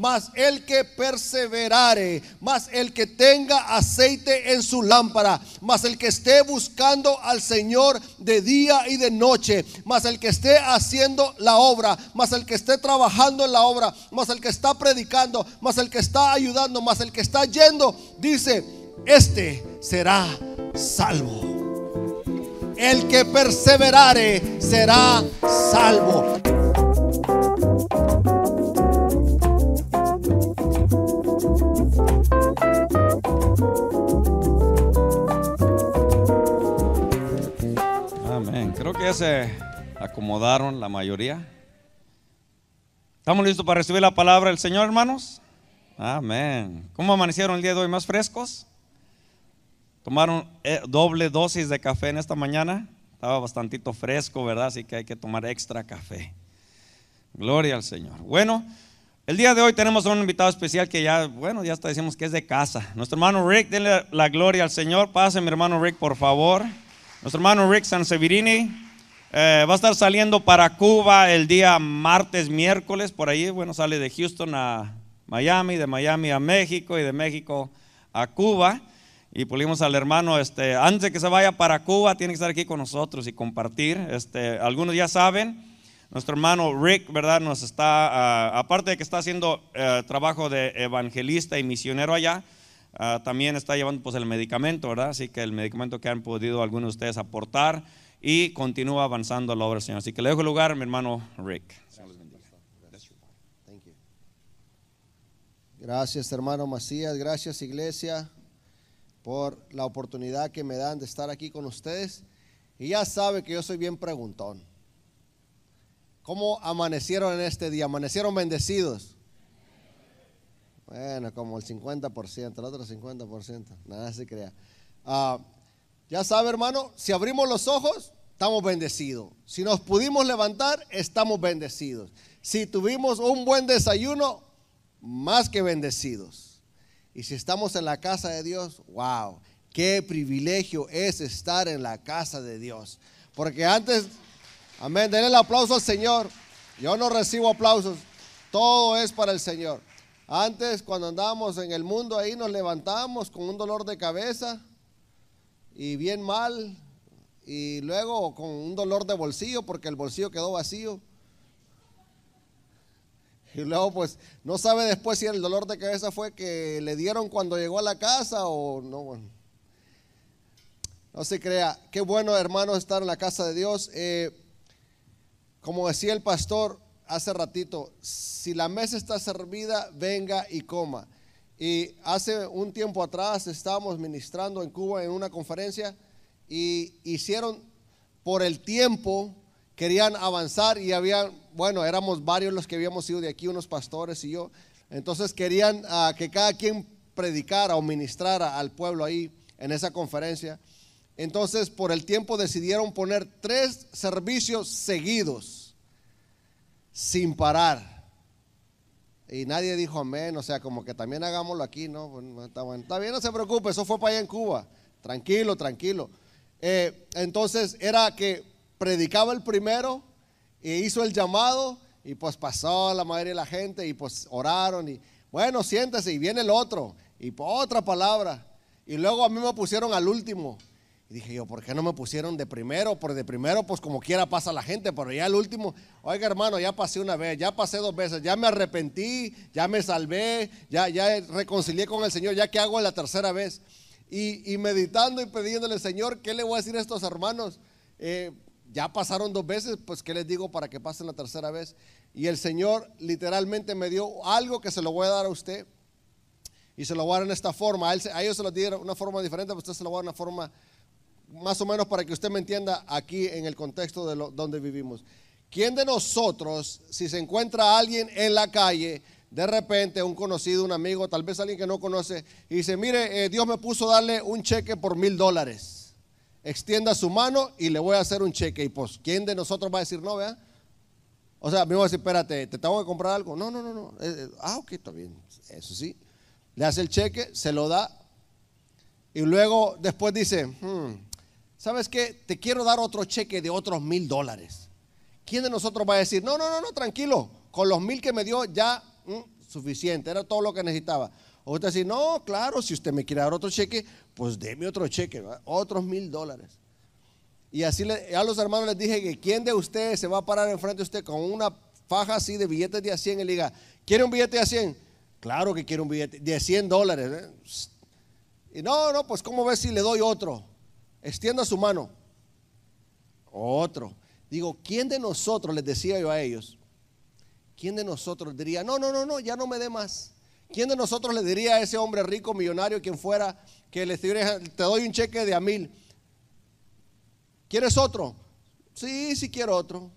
Mas el que perseverare, mas el que tenga aceite en su lámpara, mas el que esté buscando al Señor de día y de noche, mas el que esté haciendo la obra, mas el que esté trabajando en la obra, mas el que está predicando, mas el que está ayudando, mas el que está yendo, dice, este será salvo. El que perseverare será salvo. Se acomodaron la mayoría. ¿Estamos listos para recibir la palabra del Señor, hermanos? Amén. ¿Cómo amanecieron el día de hoy? ¿Más frescos? ¿Tomaron eh, doble dosis de café en esta mañana? Estaba bastantito fresco, ¿verdad? Así que hay que tomar extra café. Gloria al Señor. Bueno, el día de hoy tenemos a un invitado especial que ya, bueno, ya hasta decimos que es de casa. Nuestro hermano Rick, denle la gloria al Señor. Pase, mi hermano Rick, por favor. Nuestro hermano Rick Sanseverini eh, va a estar saliendo para Cuba el día martes, miércoles, por ahí. Bueno, sale de Houston a Miami, de Miami a México y de México a Cuba. Y pulimos al hermano, este, antes de que se vaya para Cuba, tiene que estar aquí con nosotros y compartir. Este, algunos ya saben, nuestro hermano Rick, ¿verdad? Nos está, ah, aparte de que está haciendo eh, trabajo de evangelista y misionero allá, ah, también está llevando pues el medicamento, ¿verdad? Así que el medicamento que han podido algunos de ustedes aportar y continúa avanzando la obra del Señor. Así que le dejo el lugar a mi hermano Rick. Gracias hermano Macías, gracias iglesia por la oportunidad que me dan de estar aquí con ustedes. Y ya sabe que yo soy bien preguntón. ¿Cómo amanecieron en este día? ¿Amanecieron bendecidos? Bueno, como el 50%, el otro 50%, nada se crea. Ah, ya sabe, hermano, si abrimos los ojos, estamos bendecidos. Si nos pudimos levantar, estamos bendecidos. Si tuvimos un buen desayuno, más que bendecidos. Y si estamos en la casa de Dios, wow, qué privilegio es estar en la casa de Dios. Porque antes, amén, denle el aplauso al Señor. Yo no recibo aplausos, todo es para el Señor. Antes, cuando andábamos en el mundo ahí, nos levantábamos con un dolor de cabeza y bien mal, y luego con un dolor de bolsillo porque el bolsillo quedó vacío. Y luego pues no sabe después si el dolor de cabeza fue que le dieron cuando llegó a la casa o no. No se crea. Qué bueno hermanos estar en la casa de Dios. Eh, como decía el pastor hace ratito, si la mesa está servida, venga y coma. Y hace un tiempo atrás estábamos ministrando en Cuba en una conferencia y hicieron por el tiempo, querían avanzar y había, bueno, éramos varios los que habíamos ido de aquí, unos pastores y yo. Entonces querían ah, que cada quien predicara o ministrara al pueblo ahí en esa conferencia. Entonces por el tiempo decidieron poner tres servicios seguidos, sin parar. Y nadie dijo amén, o sea, como que también hagámoslo aquí, ¿no? Está bien, no se preocupe, eso fue para allá en Cuba. Tranquilo, tranquilo. Eh, entonces era que predicaba el primero e hizo el llamado y pues pasó la mayoría de la gente y pues oraron y bueno, siéntese y viene el otro y otra palabra. Y luego a mí me pusieron al último. Y dije yo, ¿por qué no me pusieron de primero? Porque de primero, pues como quiera pasa la gente, pero ya el último, oiga hermano, ya pasé una vez, ya pasé dos veces, ya me arrepentí, ya me salvé, ya, ya reconcilié con el Señor, ya que hago la tercera vez. Y, meditando y pidiéndole, Señor, ¿qué le voy a decir a estos hermanos? Eh, ya pasaron dos veces, pues ¿qué les digo para que pasen la tercera vez? Y el Señor literalmente me dio algo que se lo voy a dar a usted. Y se lo voy a dar en esta forma. A, ellos se lo dieron una forma diferente, pero usted se lo va a dar una forma más o menos para que usted me entienda aquí en el contexto de donde vivimos. ¿Quién de nosotros, si se encuentra alguien en la calle, de repente un conocido, un amigo, tal vez alguien que no conoce, y dice, mire, eh, Dios me puso darle un cheque por mil dólares. Extienda su mano y le voy a hacer un cheque. Y pues, ¿quién de nosotros va a decir no, vea? O sea, me va a decir, espérate, ¿te tengo que comprar algo? No, no, no, no. Eh, eh, ah, ok, está bien. Eso sí. Le hace el cheque, se lo da. Y luego después dice, hmm, ¿sabes qué? Te quiero dar otro cheque de otros mil dólares. ¿Quién de nosotros va a decir, no, no, no, no, tranquilo, con los mil que me dio ya Mm, suficiente, era todo lo que necesitaba. O usted dice, no, claro, si usted me quiere dar otro cheque, pues deme otro cheque, otros mil dólares. Y así le, a los hermanos les dije que quién de ustedes se va a parar enfrente de usted con una faja así de billetes de a 100 y le diga, ¿quiere un billete de a 100? Claro que quiere un billete de 100 dólares. ¿eh? Y no, no, pues ¿cómo ves si le doy otro? Extienda su mano. Otro. Digo, ¿quién de nosotros, les decía yo a ellos, quién de nosotros diría, no, no, no, no, ya no me dé más? ¿Quién de nosotros le diría a ese hombre rico, millonario, quien fuera, que le diría, te doy un cheque de a mil? ¿Quieres otro? Sí, sí quiero otro.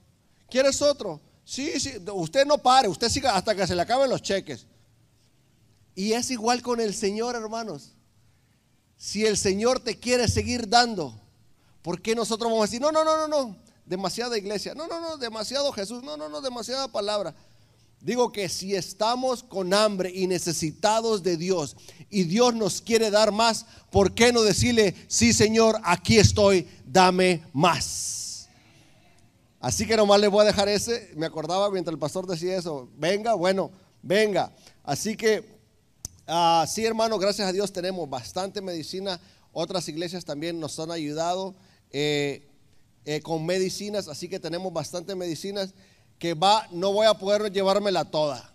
¿Quieres otro? Sí, sí. Usted no pare, usted siga hasta que se le acaben los cheques. Y es igual con el Señor, hermanos. Si el Señor te quiere seguir dando, ¿por qué nosotros vamos a decir, no, no, no, no, no, demasiada iglesia, no, no, no, demasiado Jesús, no, no, no, demasiada palabra? Digo que si estamos con hambre y necesitados de Dios y Dios nos quiere dar más, ¿por qué no decirle, sí Señor, aquí estoy, dame más? Así que nomás le voy a dejar ese, me acordaba mientras el pastor decía eso, venga, bueno, venga. Así que, uh, sí hermano, gracias a Dios tenemos bastante medicina, otras iglesias también nos han ayudado eh, eh, con medicinas, así que tenemos bastante medicinas que va, no voy a poder llevármela toda.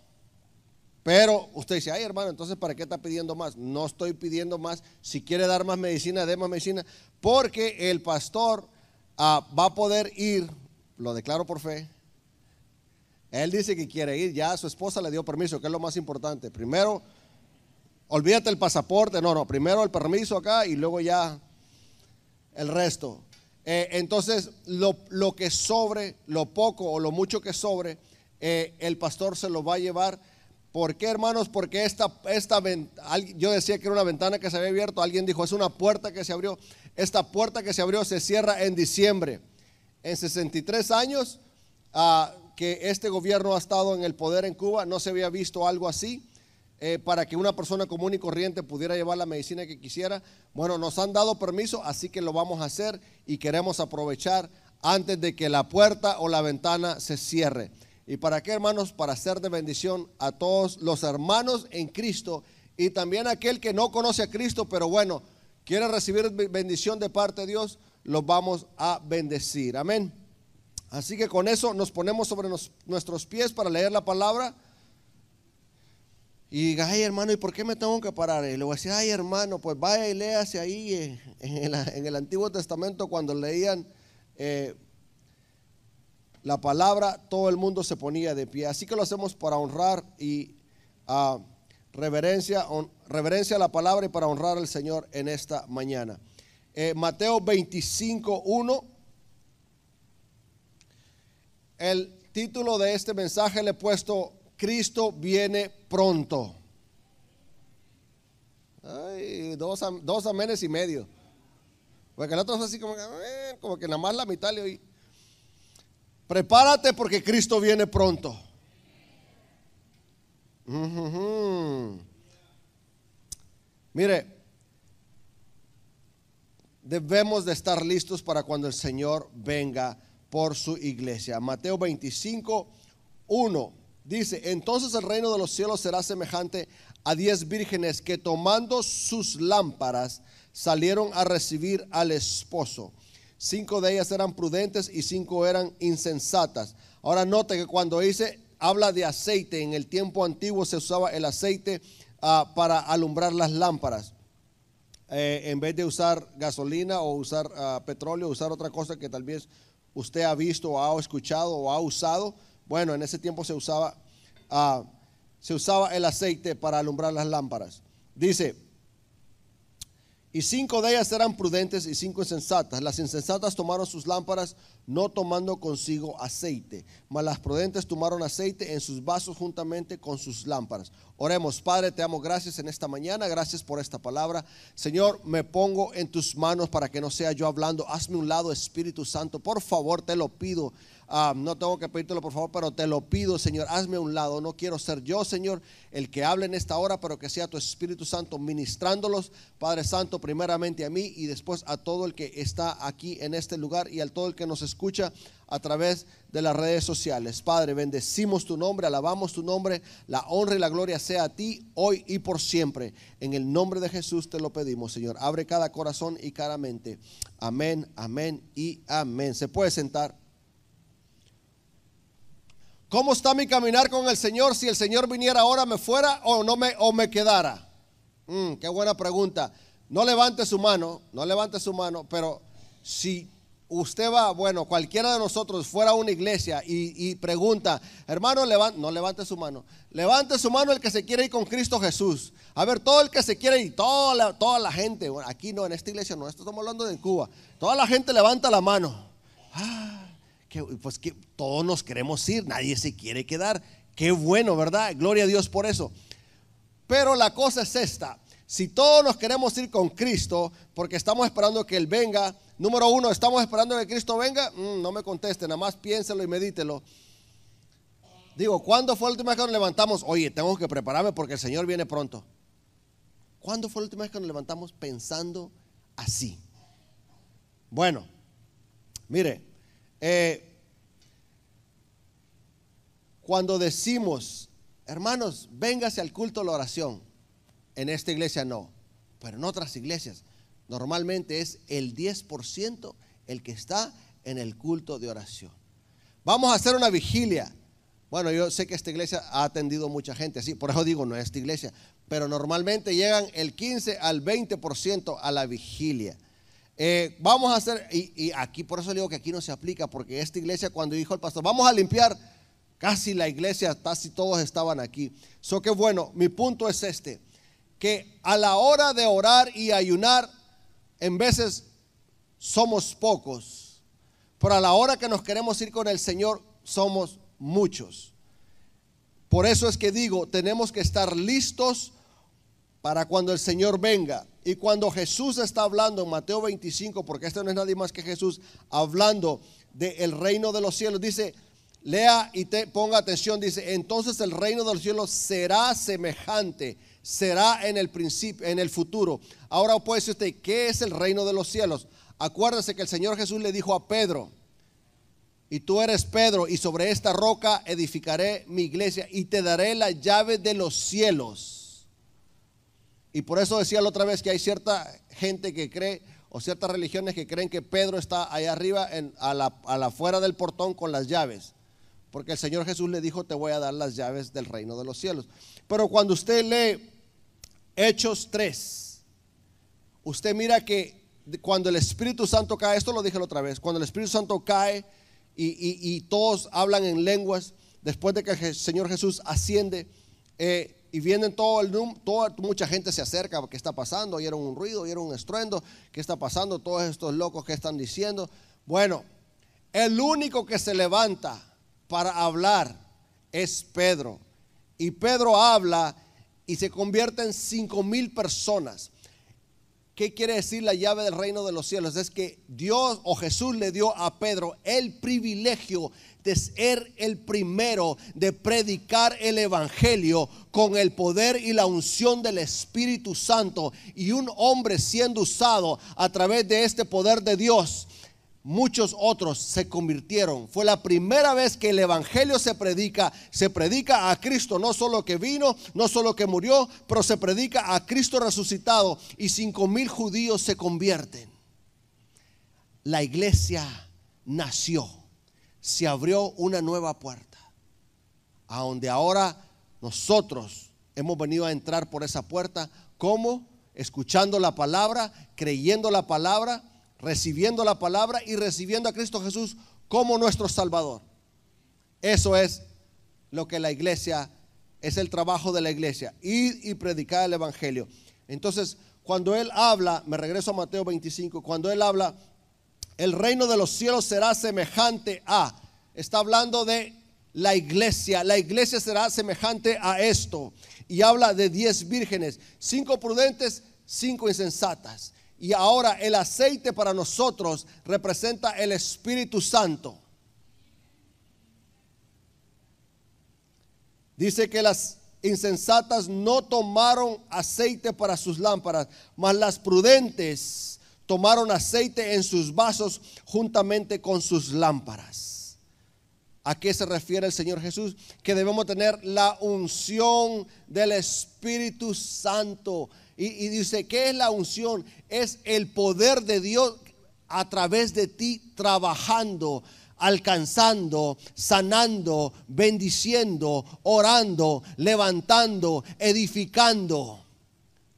Pero usted dice, ay hermano, entonces ¿para qué está pidiendo más? No estoy pidiendo más. Si quiere dar más medicina, dé más medicina. Porque el pastor ah, va a poder ir, lo declaro por fe. Él dice que quiere ir, ya su esposa le dio permiso, que es lo más importante. Primero, olvídate el pasaporte, no, no, primero el permiso acá y luego ya el resto. Eh, entonces, lo, que sobre, lo poco o lo mucho que sobre, eh, el pastor se lo va a llevar. ¿Por qué, hermanos? Porque esta, esta yo decía que era una ventana que se había abierto, alguien dijo, es una puerta que se abrió. Esta puerta que se abrió se cierra en diciembre. En 63 años ah, que este gobierno ha estado en el poder en Cuba, no se había visto algo así. Eh, para que una persona común y corriente pudiera llevar la medicina que quisiera. Bueno, nos han dado permiso, así que lo vamos a hacer y queremos aprovechar antes de que la puerta o la ventana se cierre. ¿Y para qué, hermanos? Para hacer de bendición a todos los hermanos en Cristo y también aquel que no conoce a Cristo, pero bueno, quiere recibir bendición de parte de Dios, los vamos a bendecir. Amén. Así que con eso nos ponemos sobre nuestros pies para leer la palabra. Y diga, ay hermano, ¿y por qué me tengo que parar? Y le voy a decir, ay hermano, pues vaya y léase ahí eh, en, el, Antiguo Testamento cuando leían eh, la palabra, todo el mundo se ponía de pie. Así que lo hacemos para honrar y uh, reverencia, reverencia a la palabra y para honrar al Señor en esta mañana. Eh, Mateo 25, 1. El título de este mensaje le he puesto Cristo viene pronto. Ay, dos, dos amenes y medio. Porque el otro es así como que, eh, como que nada más la mitad le oí. Prepárate porque Cristo viene pronto. Mire, debemos de estar listos para cuando el Señor venga por su iglesia. Mateo 25, 1. Dice, entonces el reino de los cielos será semejante a diez vírgenes que tomando sus lámparas salieron a recibir al esposo. Cinco de ellas eran prudentes y cinco eran insensatas. Ahora note que cuando dice, habla de aceite, en el tiempo antiguo se usaba el aceite ah, para alumbrar las lámparas. Eh, en vez de usar gasolina o usar ah, petróleo, usar otra cosa que tal vez usted ha visto o ha escuchado o ha usado, bueno, en ese tiempo se usaba, ah, se usaba el aceite para alumbrar las lámparas. Dice, y cinco de ellas eran prudentes y cinco insensatas. Las insensatas tomaron sus lámparas no tomando consigo aceite, mas las prudentes tomaron aceite en sus vasos juntamente con sus lámparas. Oremos, Padre, te damos gracias en esta mañana, gracias por esta palabra. Señor, me pongo en tus manos para que no sea yo hablando. Hazme un lado, Espíritu Santo. Por favor, te lo pido Ah, no tengo que pedírtelo por favor, pero te lo pido, Señor, hazme a un lado. No quiero ser yo, Señor, el que hable en esta hora, pero que sea tu Espíritu Santo ministrándolos, Padre Santo, primeramente a mí y después a todo el que está aquí en este lugar y a todo el que nos escucha a través de las redes sociales. Padre, bendecimos tu nombre, alabamos tu nombre, la honra y la gloria sea a ti hoy y por siempre. En el nombre de Jesús te lo pedimos, Señor. Abre cada corazón y cada mente. Amén, amén y amén. Se puede sentar. ¿Cómo está mi caminar con el Señor? Si el Señor viniera ahora, ¿me fuera o no me, o me quedara? Mm, qué buena pregunta. No levante su mano, no levante su mano, pero si usted va, bueno, cualquiera de nosotros fuera a una iglesia y, pregunta, hermano, no levante su mano, levante su mano el que se quiere ir con Cristo Jesús. A ver, todo el que se quiere ir, toda la, toda la gente, aquí no, en esta iglesia no, esto estamos hablando de Cuba, toda la gente levanta la mano. Ah, pues que todos nos queremos ir, nadie se quiere quedar. Qué bueno, ¿verdad? Gloria a Dios por eso. Pero la cosa es esta. Si todos nos queremos ir con Cristo, porque estamos esperando que Él venga, número uno, estamos esperando que Cristo venga, mm, no me conteste, nada más piénselo y medítelo. Digo, ¿cuándo fue la última vez que nos levantamos? Oye, tengo que prepararme porque el Señor viene pronto. ¿Cuándo fue la última vez que nos levantamos pensando así? Bueno, mire, eh, cuando decimos, hermanos, véngase al culto de la oración, en esta iglesia no, pero en otras iglesias normalmente es el 10% el que está en el culto de oración. Vamos a hacer una vigilia. Bueno, yo sé que esta iglesia ha atendido mucha gente así, por eso digo, no es esta iglesia, pero normalmente llegan el 15 al 20% a la vigilia. Eh, vamos a hacer, y, aquí por eso digo que aquí no se aplica, porque esta iglesia cuando dijo el pastor, vamos a limpiar, casi la iglesia, casi todos estaban aquí. So que bueno, mi punto es este, que a la hora de orar y ayunar, en veces somos pocos, pero a la hora que nos queremos ir con el Señor, somos muchos. Por eso es que digo, tenemos que estar listos para cuando el Señor venga. Y cuando Jesús está hablando en Mateo 25, porque este no es nadie más que Jesús, hablando del reino de los cielos, dice, lea y te ponga atención, dice, entonces el reino de los cielos será semejante, será en el principio, en el futuro. Ahora puede usted, ¿qué es el reino de los cielos? Acuérdese que el Señor Jesús le dijo a Pedro, y tú eres Pedro, y sobre esta roca edificaré mi iglesia y te daré la llave de los cielos. Y por eso decía la otra vez que hay cierta gente que cree, o ciertas religiones que creen que Pedro está allá arriba, en, a, la, a la fuera del portón con las llaves. Porque el Señor Jesús le dijo, te voy a dar las llaves del reino de los cielos. Pero cuando usted lee Hechos 3, usted mira que cuando el Espíritu Santo cae, esto lo dije la otra vez, cuando el Espíritu Santo cae y, y, todos hablan en lenguas, después de que el Señor Jesús asciende, eh, y vienen todo el toda mucha gente se acerca, ¿qué está pasando? Oyeron un ruido, oyeron un estruendo, ¿qué está pasando? Todos estos locos que están diciendo. Bueno, el único que se levanta para hablar es Pedro. Y Pedro habla y se convierte en cinco mil personas. ¿Qué quiere decir la llave del reino de los cielos? Es que Dios o Jesús le dio a Pedro el privilegio de ser el primero de predicar el Evangelio con el poder y la unción del Espíritu Santo y un hombre siendo usado a través de este poder de Dios. Muchos otros se convirtieron. Fue la primera vez que el Evangelio se predica. Se predica a Cristo, no solo que vino, no solo que murió, pero se predica a Cristo resucitado y cinco mil judíos se convierten. La iglesia nació se abrió una nueva puerta, a donde ahora nosotros hemos venido a entrar por esa puerta, como escuchando la palabra, creyendo la palabra, recibiendo la palabra y recibiendo a Cristo Jesús como nuestro Salvador. Eso es lo que la iglesia, es el trabajo de la iglesia, ir y predicar el Evangelio. Entonces, cuando Él habla, me regreso a Mateo 25, cuando Él habla el reino de los cielos será semejante a. Está hablando de la iglesia. La iglesia será semejante a esto. Y habla de diez vírgenes, cinco prudentes, cinco insensatas. Y ahora el aceite para nosotros representa el Espíritu Santo. Dice que las insensatas no tomaron aceite para sus lámparas, mas las prudentes tomaron aceite en sus vasos juntamente con sus lámparas. ¿A qué se refiere el Señor Jesús? Que debemos tener la unción del Espíritu Santo y, dice, ¿qué es la unción? Es el poder de Dios a través de ti trabajando, alcanzando, sanando, bendiciendo, orando, levantando, edificando.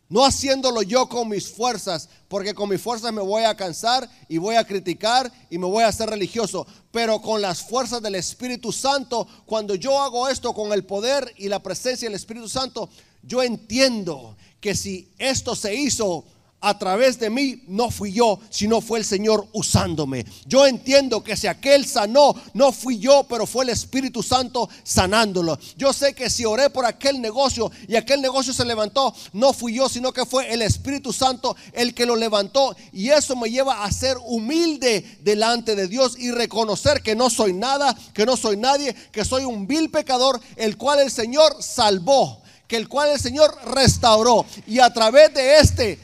No haciéndolo yo con mis fuerzas, porque con mis fuerzas me voy a cansar y voy a criticar y me voy a hacer religioso. Pero con las fuerzas del Espíritu Santo, cuando yo hago esto con el poder y la presencia del Espíritu Santo, yo entiendo que si esto se hizo a través de mí no fui yo, sino fue el Señor usándome. Yo entiendo que si aquel sanó, no fui yo, pero fue el Espíritu Santo sanándolo. Yo sé que si oré por aquel negocio y aquel negocio se levantó, no fui yo, sino que fue el Espíritu Santo el que lo levantó. Y eso me lleva a ser humilde delante de Dios y reconocer que no soy nada, que no soy nadie, que soy un vil pecador, el cual el Señor salvó, que el cual el Señor restauró. Y a través de este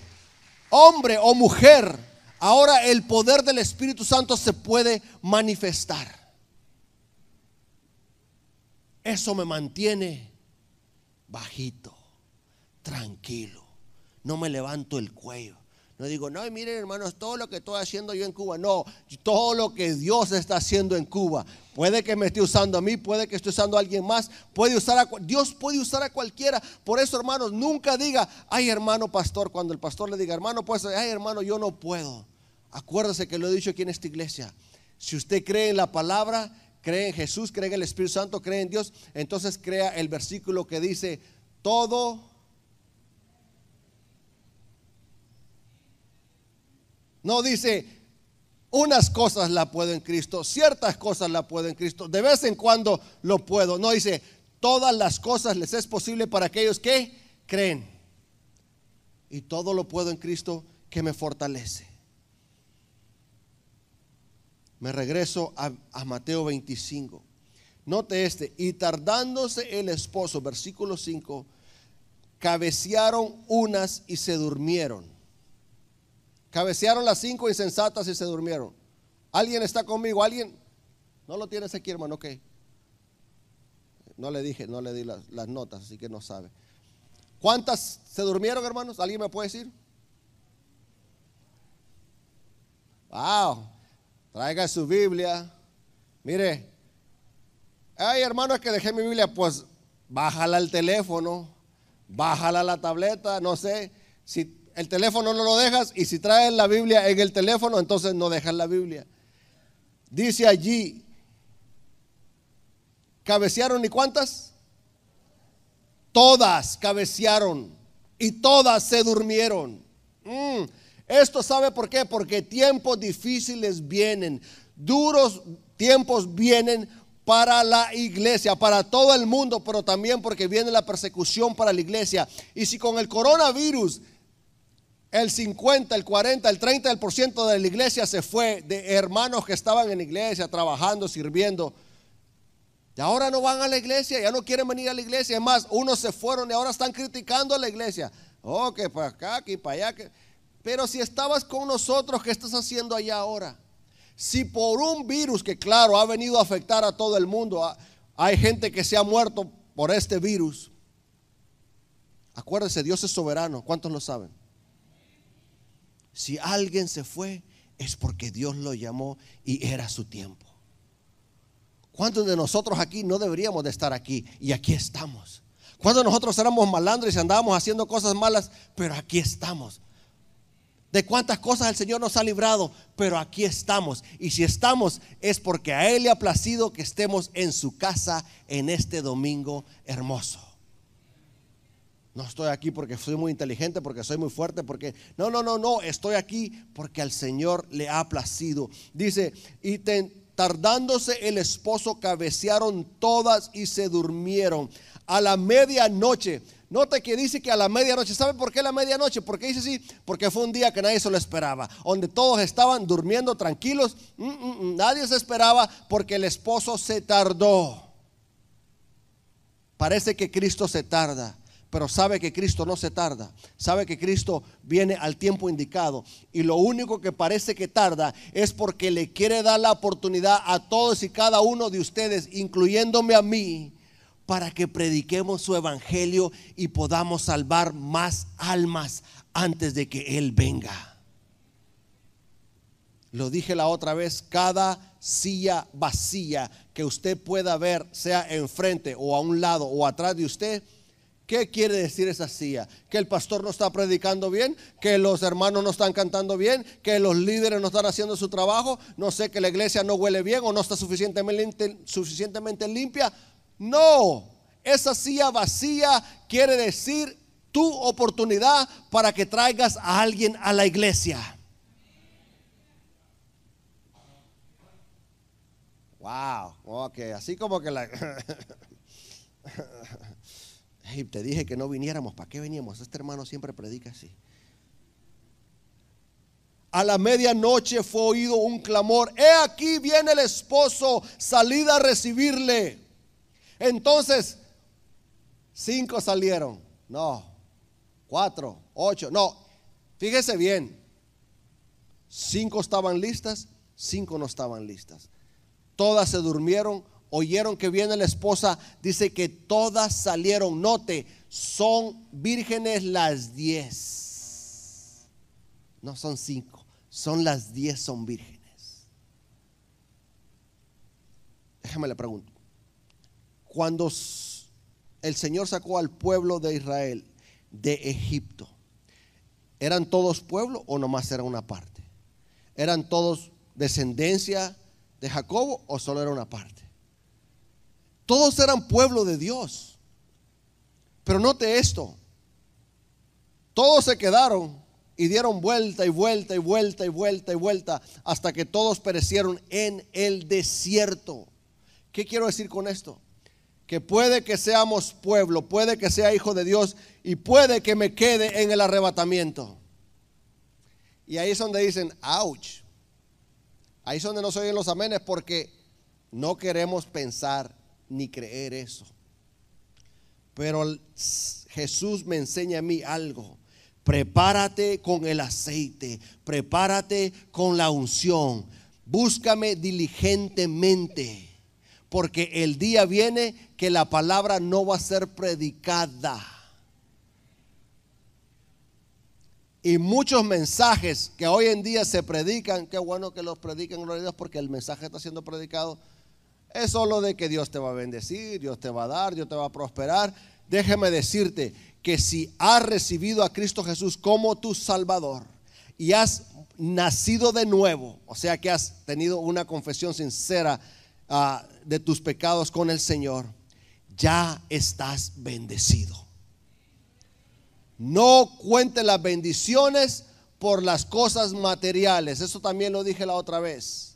hombre o mujer, ahora el poder del Espíritu Santo se puede manifestar. Eso me mantiene bajito, tranquilo. No me levanto el cuello. No digo, no, miren hermanos, todo lo que estoy haciendo yo en Cuba. No, todo lo que Dios está haciendo en Cuba. Puede que me esté usando a mí, puede que esté usando a alguien más, puede usar a Dios puede usar a cualquiera. Por eso, hermanos, nunca diga, ay hermano pastor, cuando el pastor le diga, hermano, pues, ay hermano, yo no puedo. Acuérdese que lo he dicho aquí en esta iglesia. Si usted cree en la palabra, cree en Jesús, cree en el Espíritu Santo, cree en Dios, entonces crea el versículo que dice, todo No dice, unas cosas la puedo en Cristo, ciertas cosas la puedo en Cristo, de vez en cuando lo puedo. No dice, todas las cosas les es posible para aquellos que creen. Y todo lo puedo en Cristo que me fortalece. Me regreso a, a Mateo 25. Note este, y tardándose el esposo, versículo 5, cabecearon unas y se durmieron. Cabecearon las cinco insensatas y se durmieron. ¿Alguien está conmigo? ¿Alguien? No lo tienes aquí, hermano, ok. No le dije, no le di las, notas, así que no sabe. ¿Cuántas se durmieron, hermanos? ¿Alguien me puede decir? Wow, traiga su Biblia. Mire, ay hermano, es que dejé mi Biblia, pues bájala al teléfono, bájala a la tableta, no sé. Si el teléfono no lo dejas y si traes la Biblia en el teléfono, entonces no dejas la Biblia. Dice allí, ¿cabecearon y cuántas? Todas cabecearon y todas se durmieron. Mm, esto sabe por qué? Porque tiempos difíciles vienen, duros tiempos vienen para la iglesia, para todo el mundo, pero también porque viene la persecución para la iglesia. Y si con el coronavirus el 50, el 40, el 30% de la iglesia se fue, de hermanos que estaban en la iglesia, trabajando, sirviendo. Y ahora no van a la iglesia, ya no quieren venir a la iglesia. Es más, unos se fueron y ahora están criticando a la iglesia. Oh, que para acá, que para allá. Pero si estabas con nosotros, ¿qué estás haciendo allá ahora? Si por un virus que claro ha venido a afectar a todo el mundo, hay gente que se ha muerto por este virus. Acuérdese, Dios es soberano. ¿Cuántos lo saben? Si alguien se fue, es porque Dios lo llamó y era su tiempo. ¿Cuántos de nosotros aquí no deberíamos de estar aquí? Y aquí estamos. ¿Cuántos nosotros éramos malandros y andábamos haciendo cosas malas? Pero aquí estamos. De cuántas cosas el Señor nos ha librado, pero aquí estamos. Y si estamos es porque a Él le ha placido que estemos en su casa en este domingo hermoso. No estoy aquí porque soy muy inteligente, porque soy muy fuerte, porque... No, no, no, no, estoy aquí porque al Señor le ha placido. Dice, y tardándose el esposo, cabecearon todas y se durmieron. A la medianoche, Nota que dice que a la medianoche, ¿sabe por qué la medianoche? Porque dice así, porque fue un día que nadie se lo esperaba, donde todos estaban durmiendo tranquilos, mm, mm, mm, nadie se esperaba porque el esposo se tardó. Parece que Cristo se tarda, pero sabe que Cristo no se tarda. Sabe que Cristo viene al tiempo indicado. Y lo único que parece que tarda es porque le quiere dar la oportunidad a todos y cada uno de ustedes, incluyéndome a mí, para que prediquemos su evangelio y podamos salvar más almas antes de que Él venga. Lo dije la otra vez, cada silla vacía que usted pueda ver, sea enfrente o a un lado o atrás de usted, ¿qué quiere decir esa silla? Que el pastor no está predicando bien, que los hermanos no están cantando bien, que los líderes no están haciendo su trabajo, no sé, que la iglesia no huele bien o no está suficientemente, limpia. No, esa silla vacía quiere decir tu oportunidad para que traigas a alguien a la iglesia. Wow, ok, así como que la... te dije que no viniéramos, ¿para qué veníamos? Este hermano siempre predica así. A la medianoche fue oído un clamor, he aquí viene el esposo, salida a recibirle. Entonces, cinco salieron, no, cuatro, ocho, no, fíjese bien, cinco estaban listas, cinco no estaban listas todas se durmieron, oyeron que viene la esposa, dice que todas salieron, note, son vírgenes las diez. No son cinco, son las diez son vírgenes. Déjame le pregunto. Cuando el Señor sacó al pueblo de Israel de Egipto, ¿eran todos pueblo o nomás era una parte? ¿Eran todos descendencia de Jacobo o solo era una parte? Todos eran pueblo de Dios. Pero note esto. Todos se quedaron y dieron vuelta y vuelta y vuelta y vuelta y vuelta hasta que todos perecieron en el desierto. ¿Qué quiero decir con esto? Que puede que seamos pueblo, puede que sea hijo de Dios y puede que me quede en el arrebatamiento. Y ahí es donde dicen, ouch, Ahí es donde no se oyen los amenes porque no queremos pensar ni creer eso. Pero Jesús me enseña a mí algo. Prepárate con el aceite, prepárate con la unción. Búscame diligentemente, porque el día viene que la palabra no va a ser predicada Y muchos mensajes que hoy en día se predican, qué bueno que los prediquen en porque el mensaje está siendo predicado, es solo de que Dios te va a bendecir, Dios te va a dar, Dios te va a prosperar. Déjeme decirte que si has recibido a Cristo Jesús como tu Salvador y has nacido de nuevo, o sea que has tenido una confesión sincera ah, de tus pecados con el Señor, ya estás bendecido. No cuente las bendiciones por las cosas materiales. Eso también lo dije la otra vez.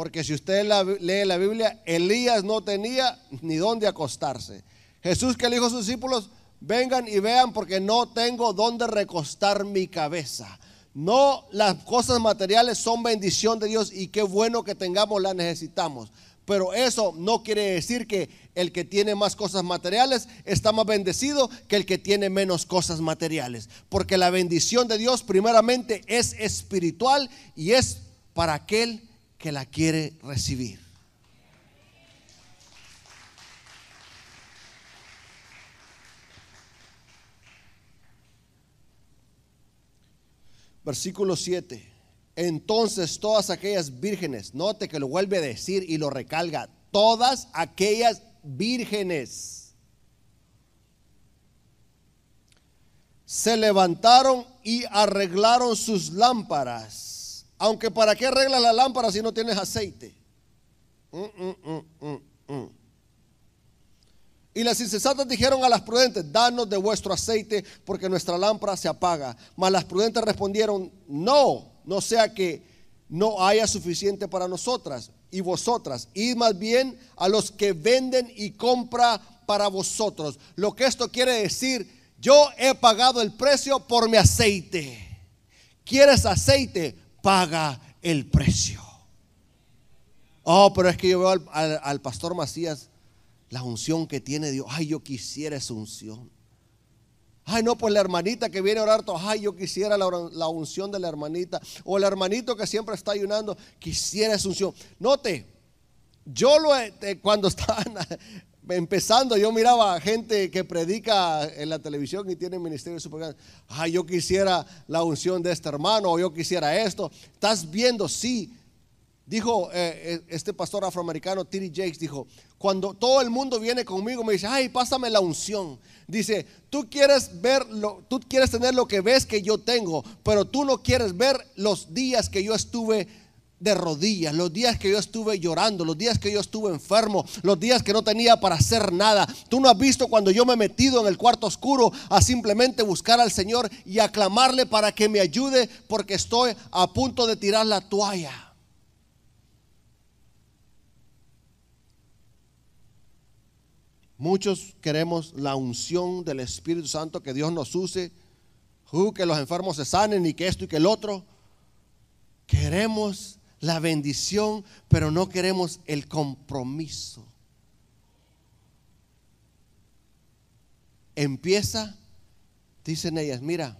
Porque si usted lee la Biblia, Elías no tenía ni dónde acostarse. Jesús que le dijo a sus discípulos, vengan y vean porque no tengo dónde recostar mi cabeza. No, las cosas materiales son bendición de Dios y qué bueno que tengamos, las necesitamos. Pero eso no quiere decir que el que tiene más cosas materiales está más bendecido que el que tiene menos cosas materiales. Porque la bendición de Dios primeramente es espiritual y es para aquel que la quiere recibir. Versículo 7. Entonces todas aquellas vírgenes, note que lo vuelve a decir y lo recalga, todas aquellas vírgenes se levantaron y arreglaron sus lámparas. Aunque para qué arreglas la lámpara si no tienes aceite. Mm, mm, mm, y las insensatas dijeron a las prudentes, danos de vuestro aceite porque nuestra lámpara se apaga. Mas las prudentes respondieron, no, no sea que no haya suficiente para nosotras y vosotras. Y más bien a los que venden y compra para vosotros. Lo que esto quiere decir, yo he pagado el precio por mi aceite. ¿Quieres aceite? Paga el precio. Oh, pero es que yo veo al, al pastor Macías la unción que tiene Dios. Ay, yo quisiera esa unción. Ay, no, pues la hermanita que viene a orar, ay, yo quisiera la, la, unción de la hermanita. O el hermanito que siempre está ayunando, quisiera esa unción. Note, yo lo cuando estaban empezando, yo miraba gente que predica en la televisión y tiene ministerio super. Ay, yo quisiera la unción de este hermano, o yo quisiera esto. Estás viendo, sí, Dijo eh, eh, este pastor afroamericano, Tiri Jakes, dijo, cuando todo el mundo viene conmigo, me dice, ay, pásame la unción. Dice, tú quieres ver, tú quieres tener lo que ves que yo tengo, pero tú no quieres ver los días que yo estuve de rodillas, los días que yo estuve llorando, los días que yo estuve enfermo, los días que no tenía para hacer nada. Tú no has visto cuando yo me he metido en el cuarto oscuro a simplemente buscar al Señor y aclamarle para que me ayude porque estoy a punto de tirar la toalla. Muchos queremos la unción del Espíritu Santo, que Dios nos use, que los enfermos se sanen y que esto y que el otro. Queremos la bendición, pero no queremos el compromiso. Empieza, dicen ellas, mira,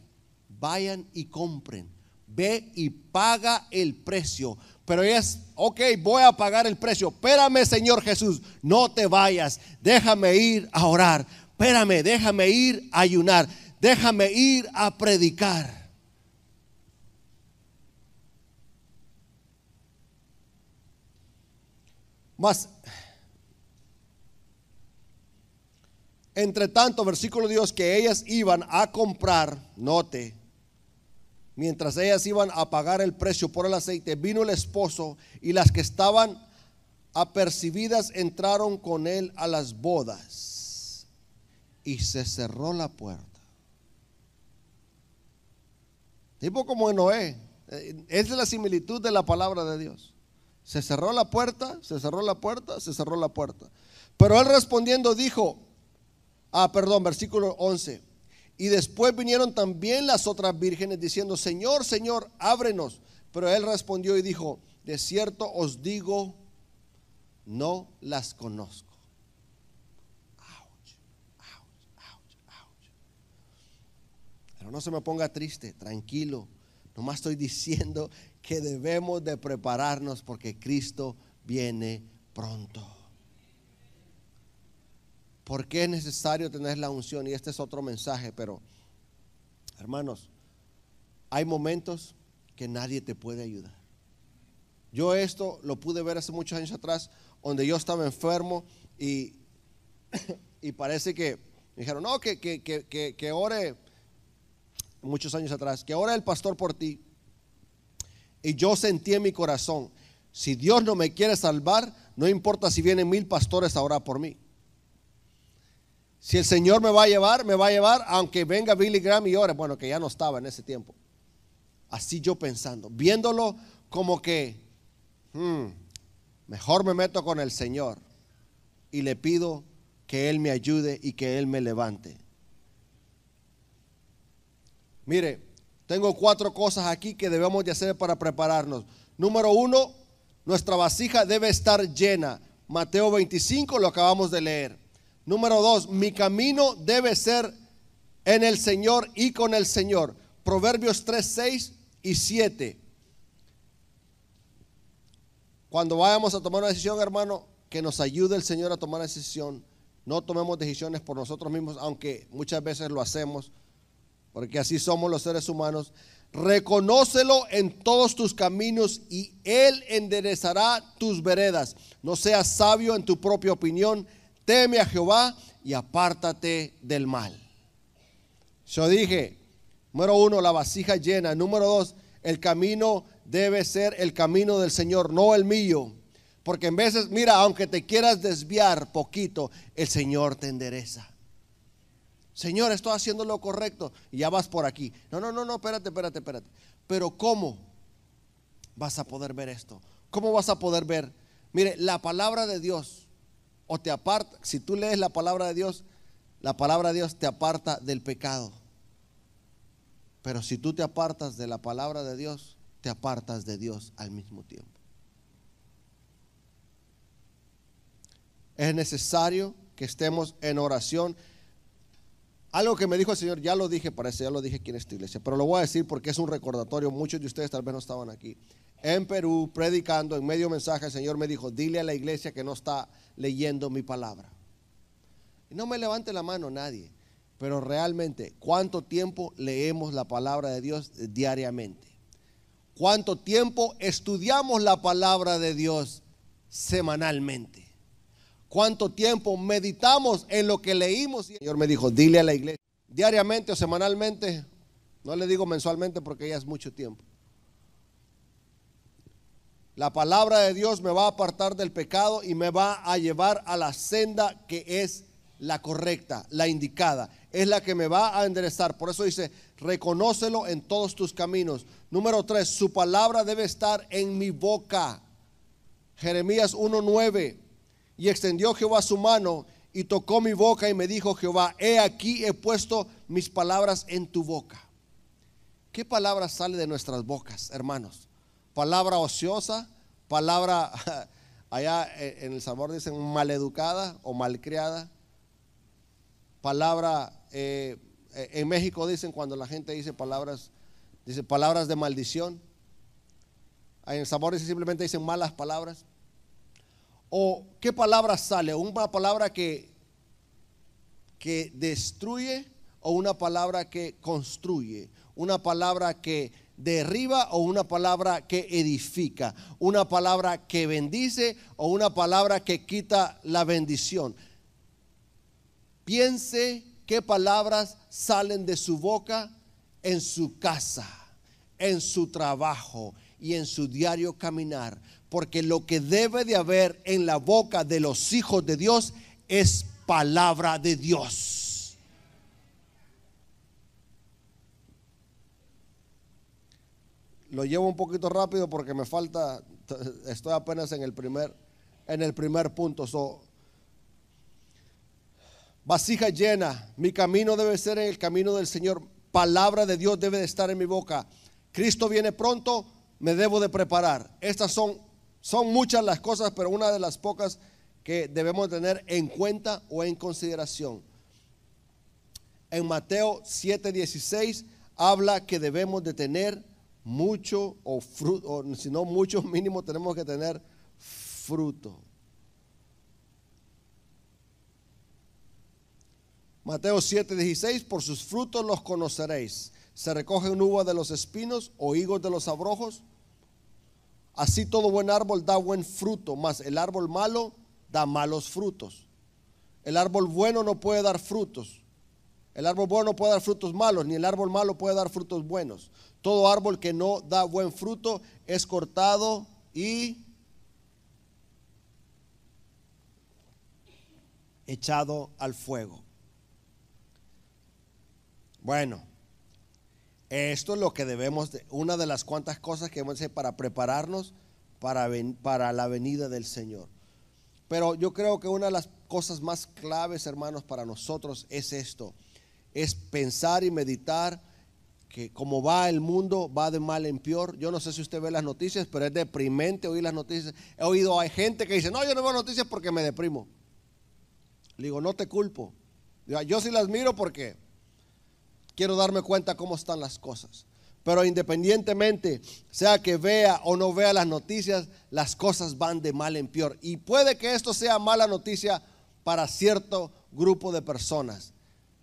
vayan y compren, ve y paga el precio, pero es, ok, voy a pagar el precio. Espérame, Señor Jesús, no te vayas. Déjame ir a orar. Espérame, déjame ir a ayunar. Déjame ir a predicar. Más, entre tanto, versículo Dios, que ellas iban a comprar, note, mientras ellas iban a pagar el precio por el aceite, vino el esposo y las que estaban apercibidas entraron con él a las bodas y se cerró la puerta. Tipo como en Noé, eh, es la similitud de la palabra de Dios. Se cerró la puerta, se cerró la puerta, se cerró la puerta. Pero él respondiendo dijo, ah, perdón, versículo 11, y después vinieron también las otras vírgenes diciendo, Señor, Señor, ábrenos. Pero él respondió y dijo, de cierto os digo, no las conozco. Pero no se me ponga triste, tranquilo. Nomás estoy diciendo que debemos de prepararnos porque Cristo viene pronto. ¿Por qué es necesario tener la unción? Y este es otro mensaje, pero hermanos, hay momentos que nadie te puede ayudar. Yo esto lo pude ver hace muchos años atrás, donde yo estaba enfermo y, y parece que me dijeron, no, que, que, que, que ore, muchos años atrás, que ore el pastor por ti. Y yo sentí en mi corazón, si Dios no me quiere salvar, no importa si vienen mil pastores a orar por mí. Si el Señor me va a llevar, me va a llevar, aunque venga Billy Graham y ore. Bueno, que ya no estaba en ese tiempo. Así yo pensando, viéndolo como que, hmm, mejor me meto con el Señor y le pido que Él me ayude y que Él me levante. Mire, tengo cuatro cosas aquí que debemos de hacer para prepararnos. Número uno, nuestra vasija debe estar llena. Mateo 25 lo acabamos de leer. Número dos, mi camino debe ser en el Señor y con el Señor. Proverbios 3, 6 y 7. Cuando vayamos a tomar una decisión, hermano, que nos ayude el Señor a tomar una decisión. No tomemos decisiones por nosotros mismos, aunque muchas veces lo hacemos, porque así somos los seres humanos. Reconócelo en todos tus caminos y Él enderezará tus veredas. No seas sabio en tu propia opinión teme a Jehová y apártate del mal. Yo dije, número uno, la vasija llena. Número dos, el camino debe ser el camino del Señor, no el mío. Porque en veces, mira, aunque te quieras desviar poquito, el Señor te endereza. Señor, estoy haciendo lo correcto y ya vas por aquí. No, no, no, no, espérate, espérate, espérate. Pero ¿cómo vas a poder ver esto? ¿Cómo vas a poder ver? Mire, la palabra de Dios o te aparta. Si tú lees la palabra de Dios, la palabra de Dios te aparta del pecado. Pero si tú te apartas de la palabra de Dios, te apartas de Dios al mismo tiempo. Es necesario que estemos en oración. Algo que me dijo el Señor, ya lo dije, parece, ya lo dije aquí en esta iglesia, pero lo voy a decir porque es un recordatorio. Muchos de ustedes tal vez no estaban aquí. En Perú, predicando, en medio mensaje, el Señor me dijo, dile a la iglesia que no está leyendo mi palabra. Y no me levante la mano nadie, pero realmente, ¿cuánto tiempo leemos la palabra de Dios diariamente? ¿Cuánto tiempo estudiamos la palabra de Dios semanalmente? ¿Cuánto tiempo meditamos en lo que leímos? El Señor me dijo, dile a la iglesia, diariamente o semanalmente, no le digo mensualmente porque ya es mucho tiempo. La palabra de Dios me va a apartar del pecado y me va a llevar a la senda que es la correcta, la indicada. Es la que me va a enderezar. Por eso dice, reconócelo en todos tus caminos. Número tres, su palabra debe estar en mi boca. Jeremías 1.9. Y extendió Jehová su mano y tocó mi boca y me dijo Jehová, he aquí he puesto mis palabras en tu boca. ¿Qué palabra sale de nuestras bocas, hermanos? Palabra ociosa, palabra, allá en el sabor dicen maleducada o malcriada. Palabra, eh, en México dicen cuando la gente dice palabras, dice palabras de maldición. En el sabor dice simplemente dicen malas palabras. ¿O qué palabra sale? ¿Una palabra que, que destruye o una palabra que construye? ¿Una palabra que derriba o una palabra que edifica? ¿Una palabra que bendice o una palabra que quita la bendición? Piense qué palabras salen de su boca en su casa, en su trabajo y en su diario caminar porque lo que debe de haber en la boca de los hijos de Dios es palabra de Dios. Lo llevo un poquito rápido porque me falta, estoy apenas en el primer, en el primer punto. vasija llena, mi camino debe ser en el camino del Señor. Palabra de Dios debe de estar en mi boca. Cristo viene pronto, me debo de preparar. Estas son son muchas las cosas, pero una de las pocas que debemos tener en cuenta o en consideración. En Mateo 7:16 habla que debemos de tener mucho o fruto, si no mucho mínimo tenemos que tener fruto. Mateo 7:16, por sus frutos los conoceréis. ¿Se recoge un uva de los espinos o higos de los abrojos? Así todo buen árbol da buen fruto, mas el árbol malo da malos frutos. El árbol bueno no puede dar frutos. El árbol bueno no puede dar frutos malos, ni el árbol malo puede dar frutos buenos. Todo árbol que no da buen fruto es cortado y echado al fuego. Bueno, esto es lo que debemos, de, una de las cuantas cosas que debemos hacer para prepararnos para, para la venida del Señor. Pero yo creo que una de las cosas más claves, hermanos, para nosotros es esto, es pensar y meditar que como va el mundo, va de mal en peor. Yo no sé si usted ve las noticias, pero es deprimente oír las noticias. He oído, hay gente que dice, no, yo no veo noticias porque me deprimo. Le digo, no te culpo. Yo sí las miro porque quiero darme cuenta cómo están las cosas. Pero independientemente, sea que vea o no vea las noticias, las cosas van de mal en peor. Y puede que esto sea mala noticia para cierto grupo de personas,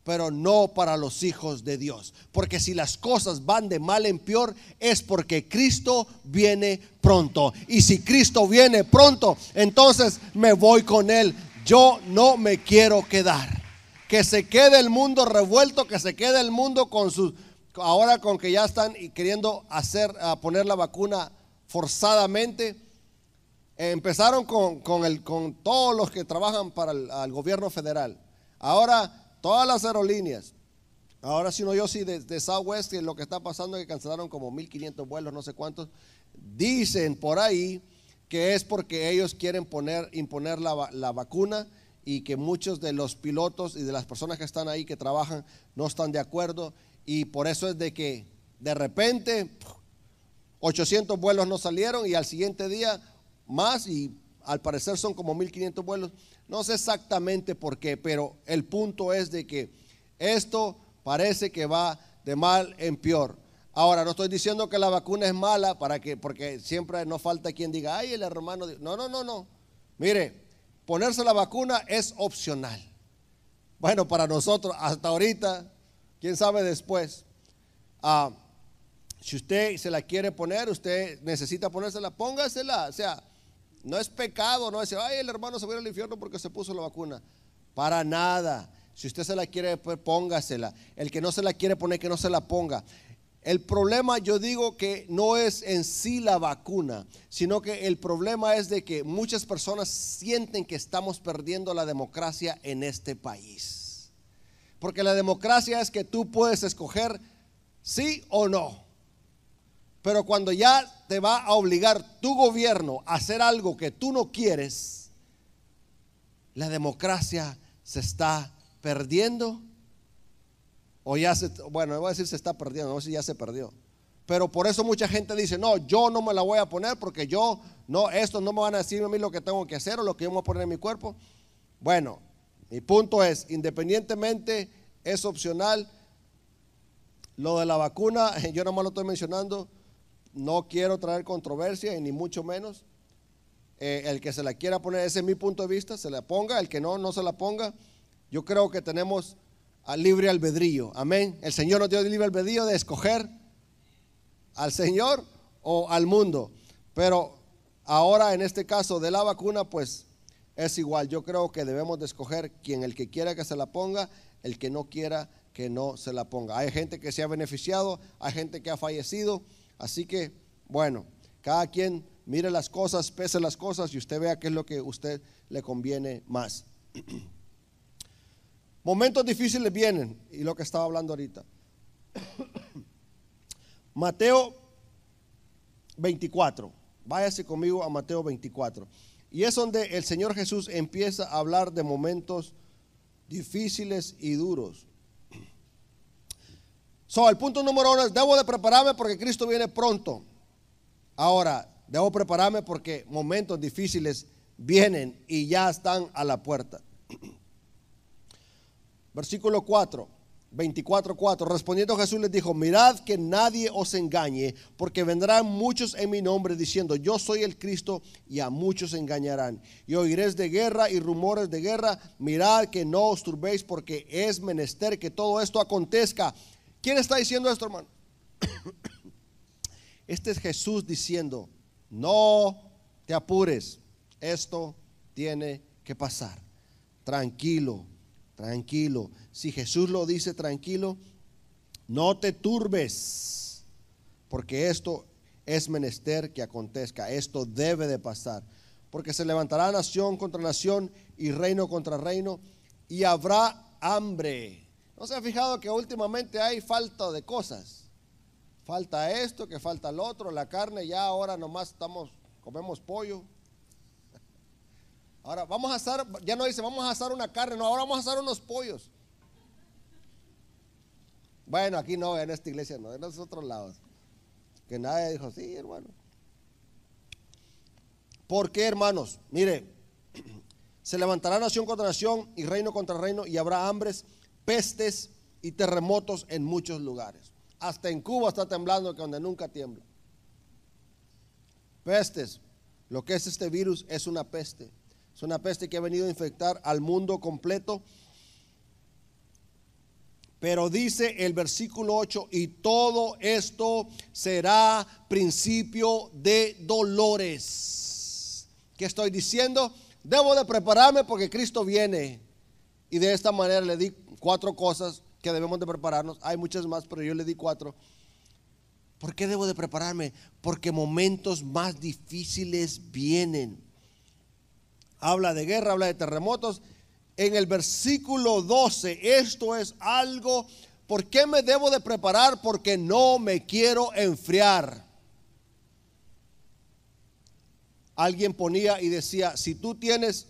pero no para los hijos de Dios. Porque si las cosas van de mal en peor, es porque Cristo viene pronto. Y si Cristo viene pronto, entonces me voy con Él. Yo no me quiero quedar que se quede el mundo revuelto, que se quede el mundo con sus, ahora con que ya están queriendo hacer, poner la vacuna forzadamente. empezaron con, con, el, con todos los que trabajan para el gobierno federal. Ahora todas las aerolíneas. Ahora si no yo sí de, Southwest y lo que está pasando es que cancelaron como 1500 vuelos, no sé cuántos. Dicen por ahí que es porque ellos quieren poner, imponer la, la vacuna y que muchos de los pilotos y de las personas que están ahí que trabajan no están de acuerdo y por eso es de que de repente 800 vuelos no salieron y al siguiente día más y al parecer son como 1500 vuelos No sé exactamente por qué, pero el punto es de que esto parece que va de mal en peor. Ahora, no estoy diciendo que la vacuna es mala para que, porque siempre no falta quien diga, ay, el hermano. No, no, no, no. Mire, ponerse la vacuna es opcional. Bueno, para nosotros, hasta ahorita, quién sabe después. Ah, si usted se la quiere poner, usted necesita ponérsela, póngasela. O sea, no es pecado, no es, ay, el hermano se va a ir al infierno porque se puso la vacuna. Para nada. Si usted se la quiere, pues póngasela. El que no se la quiere poner, que no se la ponga. El problema yo digo que no es en sí la vacuna, sino que el problema es de que muchas personas sienten que estamos perdiendo la democracia en este país. Porque la democracia es que tú puedes escoger sí o no. Pero cuando ya te va a obligar tu gobierno a hacer algo que tú no quieres, la democracia se está perdiendo o ya se, bueno, voy a decir se está perdiendo, no sé si ya se perdió. Pero por eso mucha gente dice, no, yo no me la voy a poner porque yo, no, esto no me van a decir a mí lo que tengo que hacer o lo que yo voy a poner en mi cuerpo. Bueno, mi punto es, independientemente es opcional, lo de la vacuna, yo nomás lo estoy mencionando, no quiero traer controversia ni mucho menos. Eh, el que se la quiera poner, ese es mi punto de vista, se la ponga, el que no, no se la ponga. Yo creo que tenemos al libre albedrío. Amén. El Señor nos dio libre albedrío de escoger al Señor o al mundo. Pero ahora en este caso de la vacuna, pues es igual. Yo creo que debemos de escoger quien el que quiera que se la ponga, el que no quiera que no se la ponga. Hay gente que se ha beneficiado, hay gente que ha fallecido. Así que, bueno, cada quien mire las cosas, pese las cosas y usted vea qué es lo que a usted le conviene más. Momentos difíciles vienen, y lo que estaba hablando ahorita. Mateo 24, váyase conmigo a Mateo 24. Y es donde el Señor Jesús empieza a hablar de momentos difíciles y duros. So, el punto número uno es, debo de prepararme porque Cristo viene pronto. Ahora, debo prepararme porque momentos difíciles vienen y ya están a la puerta. Versículo 4, 24, 4. Respondiendo Jesús les dijo, mirad que nadie os engañe, porque vendrán muchos en mi nombre diciendo, yo soy el Cristo, y a muchos engañarán. Y oiréis de guerra y rumores de guerra, mirad que no os turbéis, porque es menester que todo esto acontezca. ¿Quién está diciendo esto, hermano? Este es Jesús diciendo, no te apures, esto tiene que pasar. Tranquilo, tranquilo. Si Jesús lo dice tranquilo, no te turbes, porque esto es menester que acontezca, esto debe de pasar, porque se levantará nación contra nación y reino contra reino, y habrá hambre. ¿No se ha fijado que últimamente hay falta de cosas? Falta esto, que falta lo otro, la carne ya ahora nomás estamos, comemos pollo, Ahora vamos a asar, ya no dice vamos a asar una carne, no, ahora vamos a asar unos pollos. Bueno, aquí no, en esta iglesia no, en los otros lados. Que nadie dijo, sí, hermano. ¿Por qué, hermanos? Mire, se levantará nación contra nación y reino contra reino y habrá hambres, pestes y terremotos en muchos lugares. Hasta en Cuba está temblando que donde nunca tiembla. Pestes. Lo que es este virus es una peste. Es una peste que ha venido a infectar al mundo completo. Pero dice el versículo 8, y todo esto será principio de dolores. ¿Qué estoy diciendo? Debo de prepararme porque Cristo viene. Y de esta manera le di cuatro cosas que debemos de prepararnos. Hay muchas más, pero yo le di cuatro. ¿Por qué debo de prepararme? Porque momentos más difíciles vienen habla de guerra, habla de terremotos. En el versículo 12, esto es algo, ¿por qué me debo de preparar? Porque no me quiero enfriar. Alguien ponía y decía, si tú tienes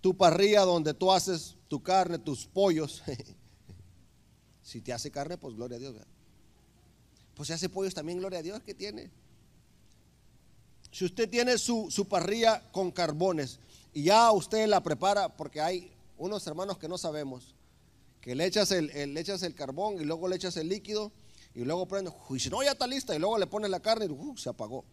tu parrilla donde tú haces tu carne, tus pollos, si te hace carne, pues gloria a Dios. Pues si hace pollos también, gloria a Dios que tiene. Si usted tiene su, parrilla con carbones y ya usted la prepara porque hay unos hermanos que no sabemos, que le echas el, le echas el carbón y luego le echas el líquido y luego prende, y si no ya está lista y luego le pones la carne y uh, se apagó.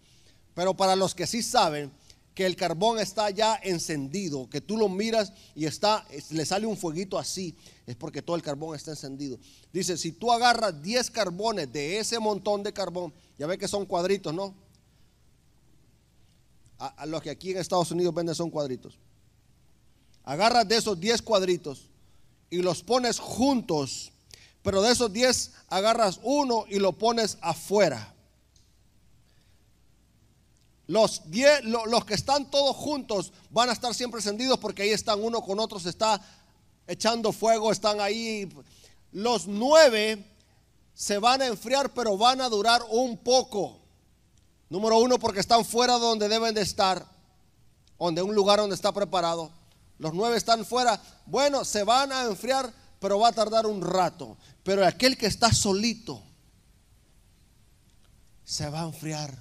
Pero para los que sí saben que el carbón está ya encendido, que tú lo miras y está, le sale un fueguito así, es porque todo el carbón está encendido. Dice, si tú agarras 10 carbones de ese montón de carbón, ya ve que son cuadritos, ¿no? A, los que aquí en Estados Unidos venden son cuadritos. Agarras de esos 10 cuadritos y los pones juntos, pero de esos 10 agarras uno y lo pones afuera. Los, los que están todos juntos van a estar siempre encendidos porque ahí están uno con otro, se está echando fuego, están ahí. Los nueve se van a enfriar, pero van a durar un poco. Número uno, porque están fuera de donde deben de estar, donde un lugar donde está preparado. Los nueve están fuera. Bueno, se van a enfriar, pero va a tardar un rato. Pero aquel que está solito se va a enfriar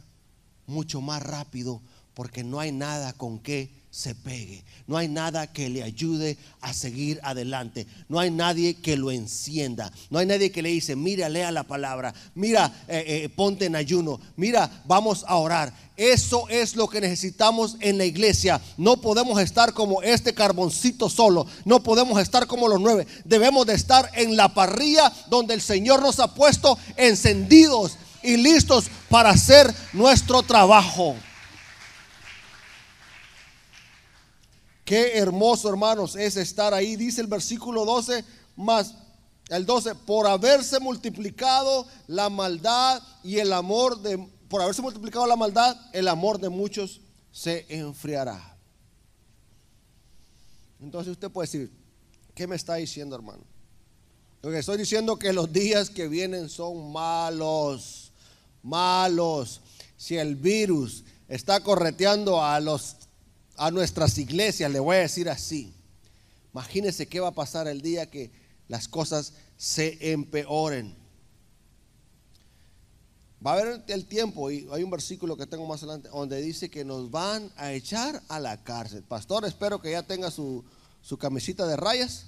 mucho más rápido porque no hay nada con que se pegue. No hay nada que le ayude a seguir adelante. No hay nadie que lo encienda. No hay nadie que le dice, mira, lea la palabra. Mira, eh, eh, ponte en ayuno. Mira, vamos a orar. Eso es lo que necesitamos en la iglesia. No podemos estar como este carboncito solo. No podemos estar como los nueve. Debemos de estar en la parrilla donde el Señor nos ha puesto encendidos y listos para hacer nuestro trabajo. Qué hermoso, hermanos, es estar ahí. Dice el versículo 12, más el 12, por haberse multiplicado la maldad y el amor de, por haberse multiplicado la maldad, el amor de muchos se enfriará. Entonces usted puede decir, ¿qué me está diciendo, hermano? Lo que estoy diciendo que los días que vienen son malos malos, si el virus está correteando a los a nuestras iglesias, le voy a decir así. Imagínense qué va a pasar el día que las cosas se empeoren. Va a haber el tiempo, y hay un versículo que tengo más adelante, donde dice que nos van a echar a la cárcel. Pastor, espero que ya tenga su, su camisita de rayas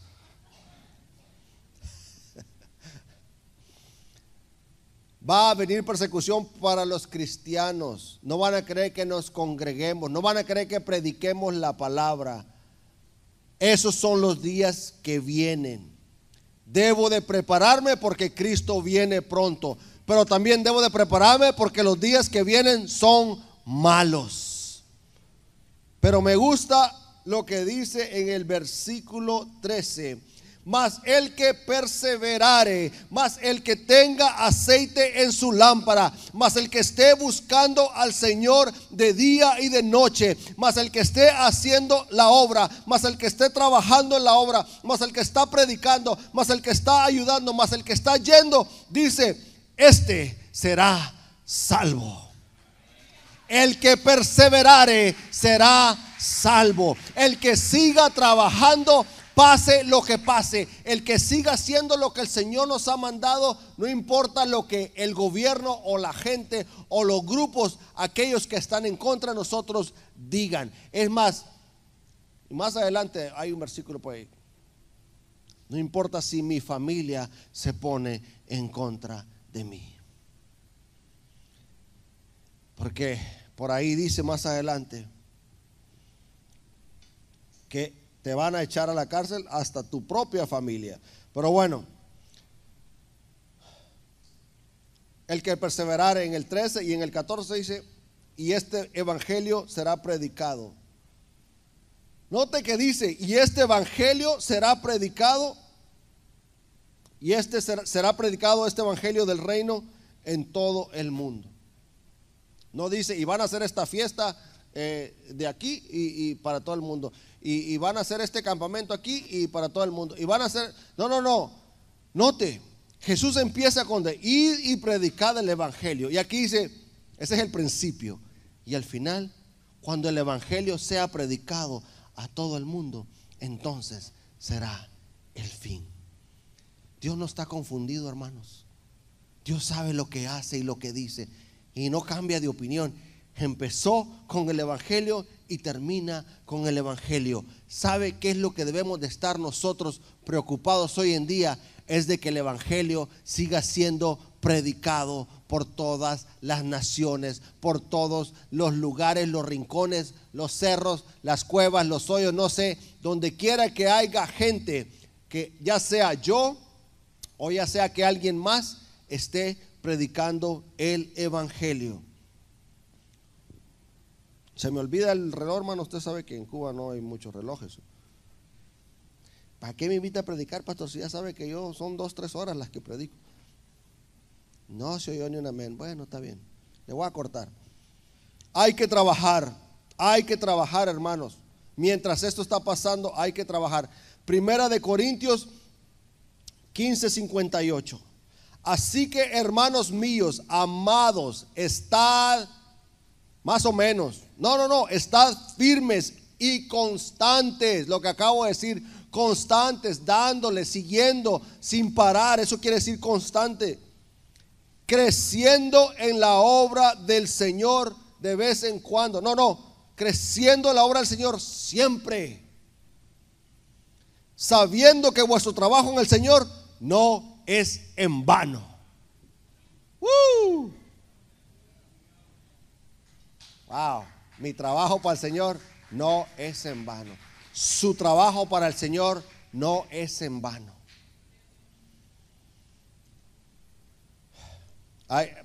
Va a venir persecución para los cristianos. No van a creer que nos congreguemos. No van a creer que prediquemos la palabra. Esos son los días que vienen. Debo de prepararme porque Cristo viene pronto. Pero también debo de prepararme porque los días que vienen son malos. Pero me gusta lo que dice en el versículo 13 mas el que perseverare, mas el que tenga aceite en su lámpara, mas el que esté buscando al Señor de día y de noche, mas el que esté haciendo la obra, mas el que esté trabajando en la obra, mas el que está predicando, mas el que está ayudando, mas el que está yendo, dice, este será salvo. El que perseverare será salvo. El que siga trabajando Pase lo que pase, el que siga haciendo lo que el Señor nos ha mandado, no importa lo que el gobierno o la gente o los grupos, aquellos que están en contra de nosotros, digan. Es más, más adelante hay un versículo por ahí. No importa si mi familia se pone en contra de mí. Porque por ahí dice más adelante que te van a echar a la cárcel hasta tu propia familia. Pero bueno, el que perseverare en el 13 y en el 14 dice, y este evangelio será predicado. Note que dice, y este evangelio será predicado, y este será predicado, este evangelio del reino, en todo el mundo. No dice, y van a hacer esta fiesta eh, de aquí y, para todo el mundo. Y, van a hacer este campamento aquí y para todo el mundo. Y van a hacer, no, no, no, note, Jesús empieza con de ir y predicar el Evangelio. Y aquí dice, ese es el principio. Y al final, cuando el Evangelio sea predicado a todo el mundo, entonces será el fin. Dios no está confundido, hermanos. Dios sabe lo que hace y lo que dice. Y no cambia de opinión. Empezó con el Evangelio y termina con el Evangelio. ¿Sabe qué es lo que debemos de estar nosotros preocupados hoy en día? Es de que el Evangelio siga siendo predicado por todas las naciones, por todos los lugares, los rincones, los cerros, las cuevas, los hoyos, no sé, donde quiera que haya gente, que ya sea yo o ya sea que alguien más esté predicando el Evangelio. Se me olvida el reloj, hermano. Usted sabe que en Cuba no hay muchos relojes. ¿Para qué me invita a predicar, pastor? Si ya sabe que yo son dos, tres horas las que predico. No se oyó ni un amén. Bueno, está bien. Le voy a cortar. Hay que trabajar. Hay que trabajar, hermanos. Mientras esto está pasando, hay que trabajar. Primera de Corintios 15, 58. Así que, hermanos míos, amados, estad más o menos. No, no, no, estad firmes y constantes. Lo que acabo de decir, constantes, dándole, siguiendo, sin parar. Eso quiere decir constante. Creciendo en la obra del Señor de vez en cuando. No, no, creciendo en la obra del Señor siempre. Sabiendo que vuestro trabajo en el Señor no es en vano. Mi trabajo para el Señor no es en vano. Su trabajo para el Señor no es en vano.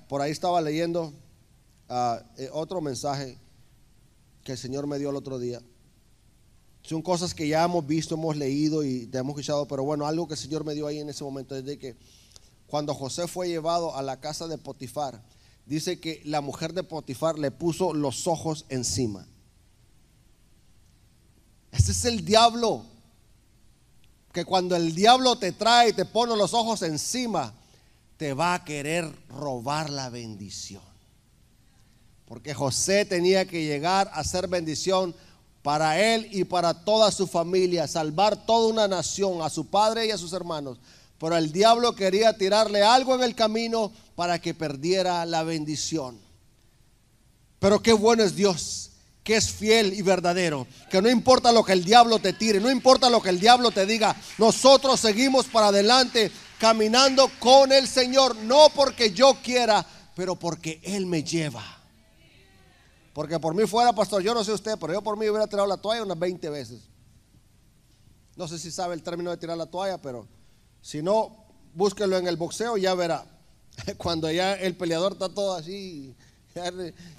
por ahí estaba leyendo ah, eh, otro mensaje que el Señor me dio el otro día. Son cosas que ya hemos visto, hemos leído y te hemos escuchado, pero bueno, algo que el Señor me dio ahí en ese momento es de que cuando José fue llevado a la casa de Potifar, dice que la mujer de Potifar le puso los ojos encima. Ese es el diablo. Que cuando el diablo te trae y te pone los ojos encima, te va a querer robar la bendición. Porque José tenía que llegar a ser bendición para él y para toda su familia, salvar toda una nación, a su padre y a sus hermanos. Pero el diablo quería tirarle algo en el camino para que perdiera la bendición. Pero qué bueno es Dios, que es fiel y verdadero, que no importa lo que el diablo te tire, no importa lo que el diablo te diga, nosotros seguimos para adelante caminando con el Señor, no porque yo quiera, pero porque Él me lleva. Porque por mí fuera, pastor, yo no sé usted, pero yo por mí hubiera tirado la toalla unas 20 veces. No sé si sabe el término de tirar la toalla, pero si no, búsquelo en el boxeo y ya verá. Cuando ya el peleador está todo así,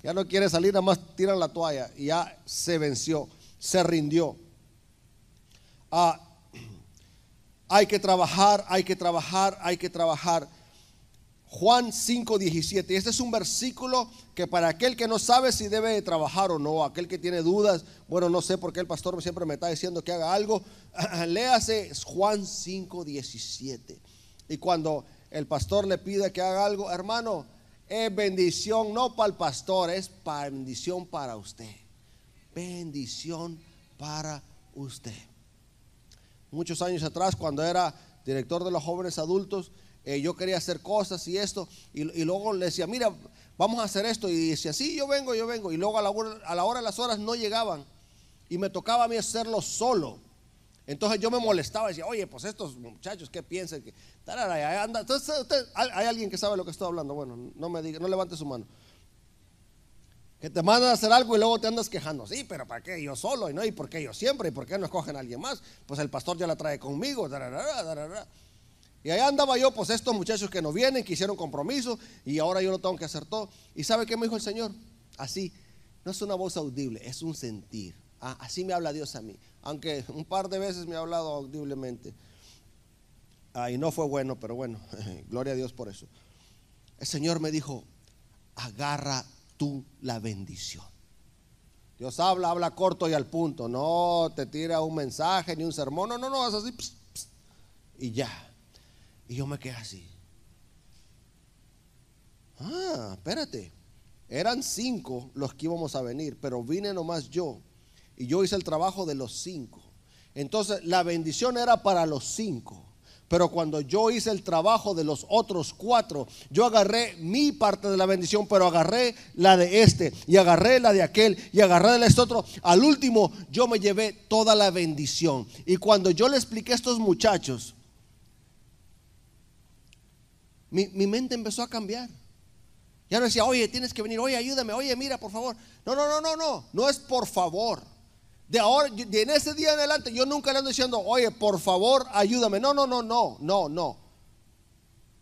ya, no quiere salir, nada más tiran la toalla y ya se venció, se rindió. Ah, hay que trabajar, hay que trabajar, hay que trabajar. Juan 5:17. Este es un versículo que para aquel que no sabe si debe trabajar o no, aquel que tiene dudas, bueno, no sé por qué el pastor siempre me está diciendo que haga algo, léase Juan 5:17. Y cuando el pastor le pide que haga algo, hermano, es bendición no para el pastor, es bendición para usted. Bendición para usted. Muchos años atrás, cuando era director de los jóvenes adultos, eh, yo quería hacer cosas y esto, y, luego le decía, mira, vamos a hacer esto, y decía, sí, yo vengo, yo vengo, y luego a la, a hora de las horas no llegaban, y me tocaba a mí hacerlo solo. Entonces yo me molestaba, decía, oye, pues estos muchachos, ¿qué piensan? Que, Entonces, hay alguien que sabe lo que estoy hablando, bueno, no me diga, no levante su mano. Que te mandan a hacer algo y luego te andas quejando. Sí, pero ¿para qué yo solo? Y no, ¿y por qué yo siempre? ¿Y por qué no escogen a alguien más? Pues el pastor ya la trae conmigo. Y ahí andaba yo, pues estos muchachos que no vienen, que hicieron compromiso y ahora yo lo tengo que hacer todo. ¿Y sabe qué me dijo el Señor? Así, no es una voz audible, es un sentir. Ah, así me habla Dios a mí. Aunque un par de veces me ha hablado audiblemente. Ah, y no fue bueno, pero bueno, gloria a Dios por eso. El Señor me dijo, agarra tú la bendición. Dios habla, habla corto y al punto. No te tira un mensaje ni un sermón. No, no, no, es así. y ya. Y yo me quedé así. Ah, espérate. Eran cinco los que íbamos a venir, pero vine nomás yo. Y yo hice el trabajo de los cinco. Entonces la bendición era para los cinco. Pero cuando yo hice el trabajo de los otros cuatro, yo agarré mi parte de la bendición, pero agarré la de este, y agarré la de aquel, y agarré la de este otro. Al último, yo me llevé toda la bendición. Y cuando yo le expliqué a estos muchachos, mi, mente empezó a cambiar. Ya no decía, oye, tienes que venir, oye, ayúdame, oye, mira, por favor. No, no, no, no, no, no es por favor. De ahora, de en ese día adelante, yo nunca le ando diciendo, oye, por favor, ayúdame. No, no, no, no, no, no.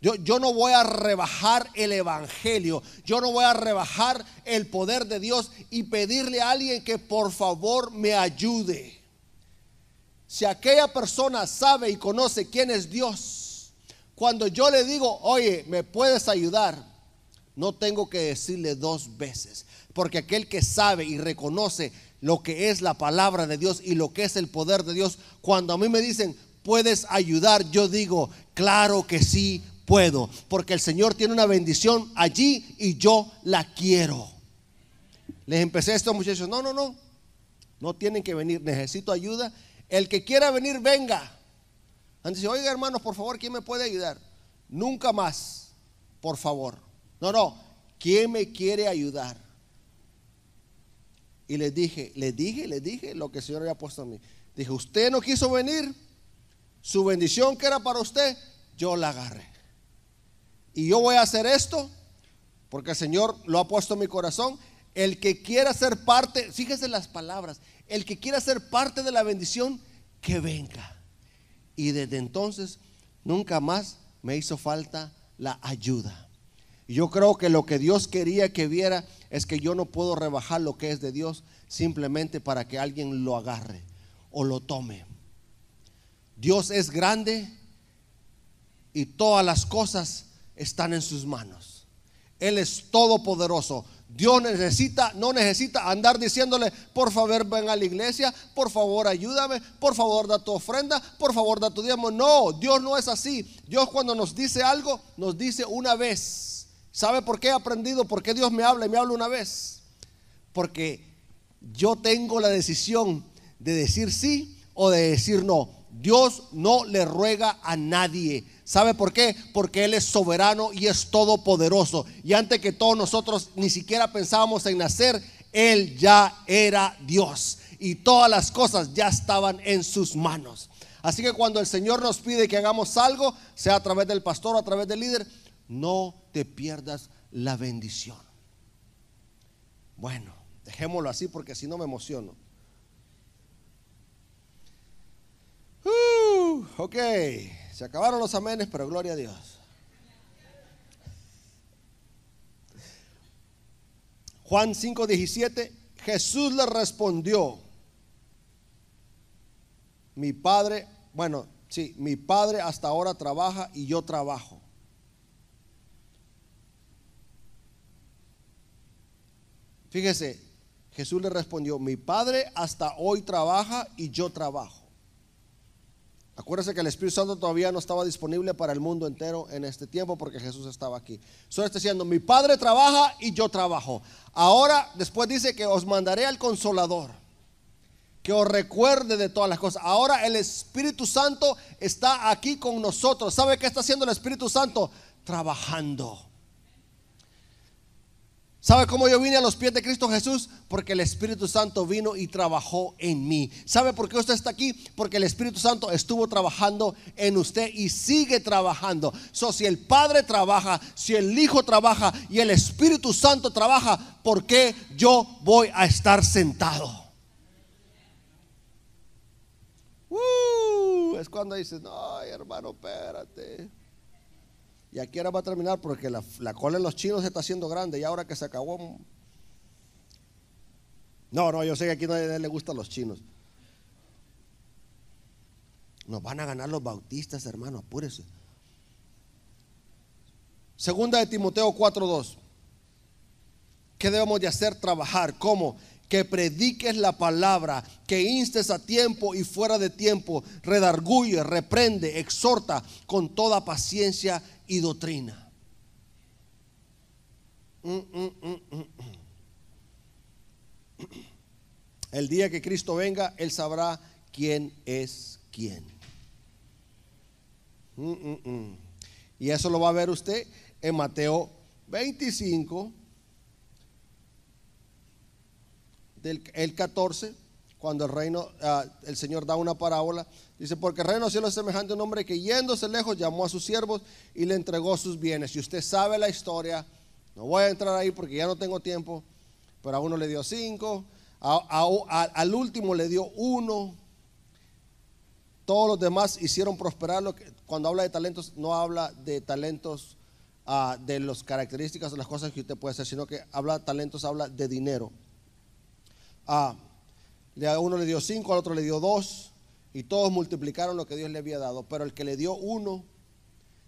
Yo, yo, no voy a rebajar el Evangelio. Yo no voy a rebajar el poder de Dios y pedirle a alguien que por favor me ayude. Si aquella persona sabe y conoce quién es Dios, cuando yo le digo, oye, ¿me puedes ayudar? No tengo que decirle dos veces. Porque aquel que sabe y reconoce lo que es la palabra de Dios y lo que es el poder de Dios, cuando a mí me dicen, puedes ayudar, yo digo, claro que sí puedo, porque el Señor tiene una bendición allí y yo la quiero. Les empecé a estos muchachos, no, no, no, no tienen que venir, necesito ayuda. El que quiera venir, venga. Antes dice, oiga hermanos, por favor, ¿quién me puede ayudar? Nunca más, por favor. No, no, ¿quién me quiere ayudar? Y les dije, les dije, les dije lo que el Señor había puesto a mí. Dije, usted no quiso venir, su bendición que era para usted, yo la agarré. Y yo voy a hacer esto porque el Señor lo ha puesto en mi corazón. El que quiera ser parte, fíjese las palabras, el que quiera ser parte de la bendición, que venga. Y desde entonces nunca más me hizo falta la ayuda. Yo creo que lo que Dios quería que viera es que yo no puedo rebajar lo que es de Dios simplemente para que alguien lo agarre o lo tome. Dios es grande y todas las cosas están en sus manos. Él es todopoderoso. Dios necesita, no necesita andar diciéndole, por favor ven a la iglesia, por favor ayúdame, por favor da tu ofrenda, por favor da tu diezmo. No, Dios no es así. Dios cuando nos dice algo, nos dice una vez. ¿Sabe por qué he aprendido? ¿Por qué Dios me habla y me habla una vez? Porque yo tengo la decisión de decir sí o de decir no. Dios no le ruega a nadie. ¿Sabe por qué? Porque Él es soberano y es todopoderoso. Y antes que todos nosotros ni siquiera pensábamos en nacer, Él ya era Dios. Y todas las cosas ya estaban en sus manos. Así que cuando el Señor nos pide que hagamos algo, sea a través del pastor o a través del líder, no te pierdas la bendición. Bueno, dejémoslo así porque si no me emociono. Uh, ok, se acabaron los amenes, pero gloria a Dios. Juan 5:17, Jesús le respondió, mi padre, bueno, sí, mi padre hasta ahora trabaja y yo trabajo. Fíjese, Jesús le respondió, mi padre hasta hoy trabaja y yo trabajo. Acuérdese que el Espíritu Santo todavía no estaba disponible para el mundo entero en este tiempo porque Jesús estaba aquí. Solo está diciendo, mi Padre trabaja y yo trabajo. Ahora, después dice que os mandaré al consolador, que os recuerde de todas las cosas. Ahora el Espíritu Santo está aquí con nosotros. ¿Sabe qué está haciendo el Espíritu Santo? Trabajando. ¿Sabe cómo yo vine a los pies de Cristo Jesús? Porque el Espíritu Santo vino y trabajó en mí. ¿Sabe por qué usted está aquí? Porque el Espíritu Santo estuvo trabajando en usted y sigue trabajando. So, si el Padre trabaja, si el Hijo trabaja y el Espíritu Santo trabaja, ¿por qué yo voy a estar sentado? Uh, es cuando dices, no, hermano, espérate. Y aquí ahora va a terminar porque la, cola de los chinos se está haciendo grande y ahora que se acabó. No, no, yo sé que aquí no le gustan los chinos. Nos van a ganar los bautistas, hermano, apúrese. Segunda de Timoteo 4:2. ¿Qué debemos de hacer? Trabajar. ¿Cómo? que prediques la palabra, que instes a tiempo y fuera de tiempo, redarguye, reprende, exhorta con toda paciencia y doctrina. Mm, mm, mm, El día que Cristo venga, Él sabrá quién es quién. Y eso lo va a ver usted en Mateo 25, del el 14, cuando el reino, ah, el Señor da una parábola. Dice, porque el reino cielo es semejante a un hombre que yéndose lejos llamó a sus siervos y le entregó sus bienes. Y usted sabe la historia, no voy a entrar ahí porque ya no tengo tiempo, pero a uno le dio cinco, al último le dio uno. Todos los demás hicieron prosperar. Lo que, cuando habla de talentos, no habla de talentos ah, de las características de las cosas que usted puede hacer, sino que habla de talentos, habla de dinero. A uno le dio cinco, al otro le dio dos, y todos multiplicaron lo que Dios le había dado. Pero el que le dio uno,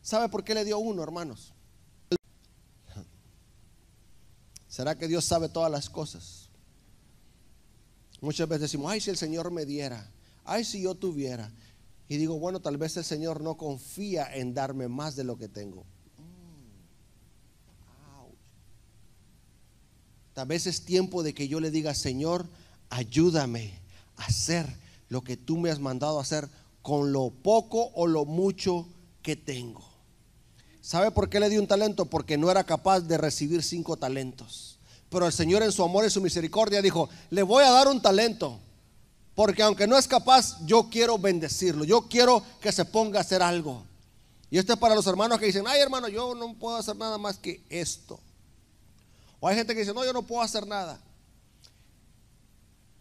¿sabe por qué le dio uno, hermanos? ¿Será que Dios sabe todas las cosas? Muchas veces decimos, ay, si el Señor me diera, ay, si yo tuviera. Y digo, bueno, tal vez el Señor no confía en darme más de lo que tengo. Tal vez es tiempo de que yo le diga, Señor, ayúdame a hacer lo que tú me has mandado hacer con lo poco o lo mucho que tengo. ¿Sabe por qué le di un talento? Porque no era capaz de recibir cinco talentos. Pero el Señor en su amor y su misericordia dijo, le voy a dar un talento. Porque aunque no es capaz, yo quiero bendecirlo. Yo quiero que se ponga a hacer algo. Y esto es para los hermanos que dicen, ay hermano, yo no puedo hacer nada más que esto. O hay gente que dice, no, yo no puedo hacer nada.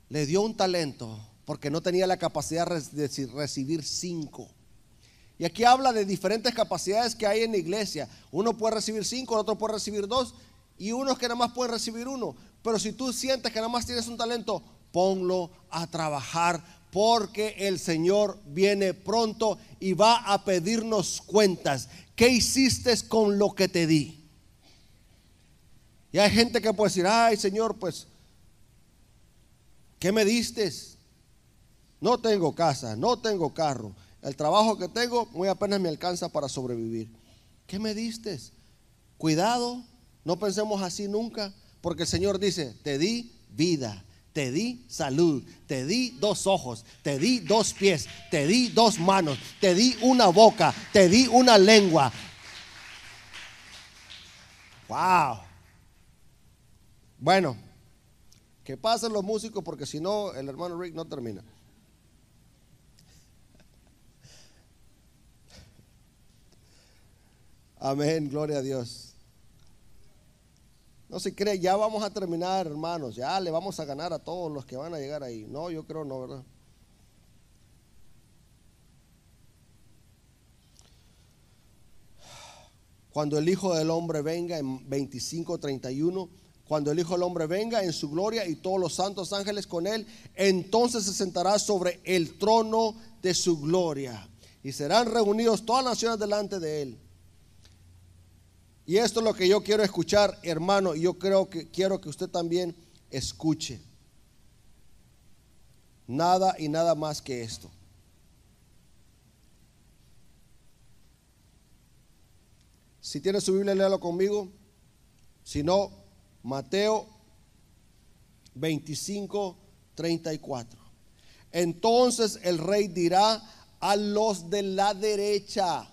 Le dio un talento porque no tenía la capacidad de recibir cinco. Y aquí habla de diferentes capacidades que hay en la iglesia. Uno puede recibir cinco, el otro puede recibir dos y unos que nada más pueden recibir uno. Pero si tú sientes que nada más tienes un talento, ponlo a trabajar porque el Señor viene pronto y va a pedirnos cuentas. ¿Qué hiciste con lo que te di? Y hay gente que puede decir, ay Señor, pues, ¿qué me diste? No tengo casa, no tengo carro, el trabajo que tengo muy apenas me alcanza para sobrevivir. ¿Qué me diste? Cuidado, no pensemos así nunca, porque el Señor dice, te di vida, te di salud, te di dos ojos, te di dos pies, te di dos manos, te di una boca, te di una lengua. Wow. Bueno, que pasen los músicos porque si no, el hermano Rick no termina. Amén, gloria a Dios. No se cree, ya vamos a terminar, hermanos, ya le vamos a ganar a todos los que van a llegar ahí. No, yo creo no, ¿verdad? Cuando el Hijo del Hombre venga en 25:31, cuando el Hijo del Hombre venga en su gloria y todos los santos ángeles con él, entonces se sentará sobre el trono de su gloria y serán reunidos todas las naciones delante de él. Y esto es lo que yo quiero escuchar, hermano, y yo creo que quiero que usted también escuche. Nada y nada más que esto. Si tiene su Biblia, léalo conmigo. Si no, Mateo 25, 34. Entonces el rey dirá a los de la derecha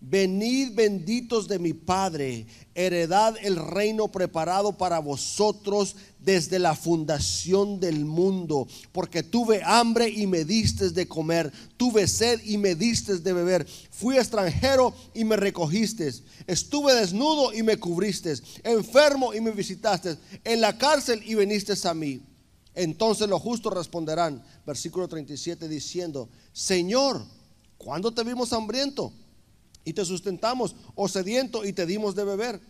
Venid benditos de mi Padre, heredad el reino preparado para vosotros desde la fundación del mundo, porque tuve hambre y me diste de comer, tuve sed y me diste de beber, fui extranjero y me recogiste, estuve desnudo y me cubriste, enfermo y me visitaste, en la cárcel y viniste a mí. Entonces los justos responderán, versículo 37, diciendo, Señor, ¿cuándo te vimos hambriento? Y te sustentamos, o sediento y te dimos de beber.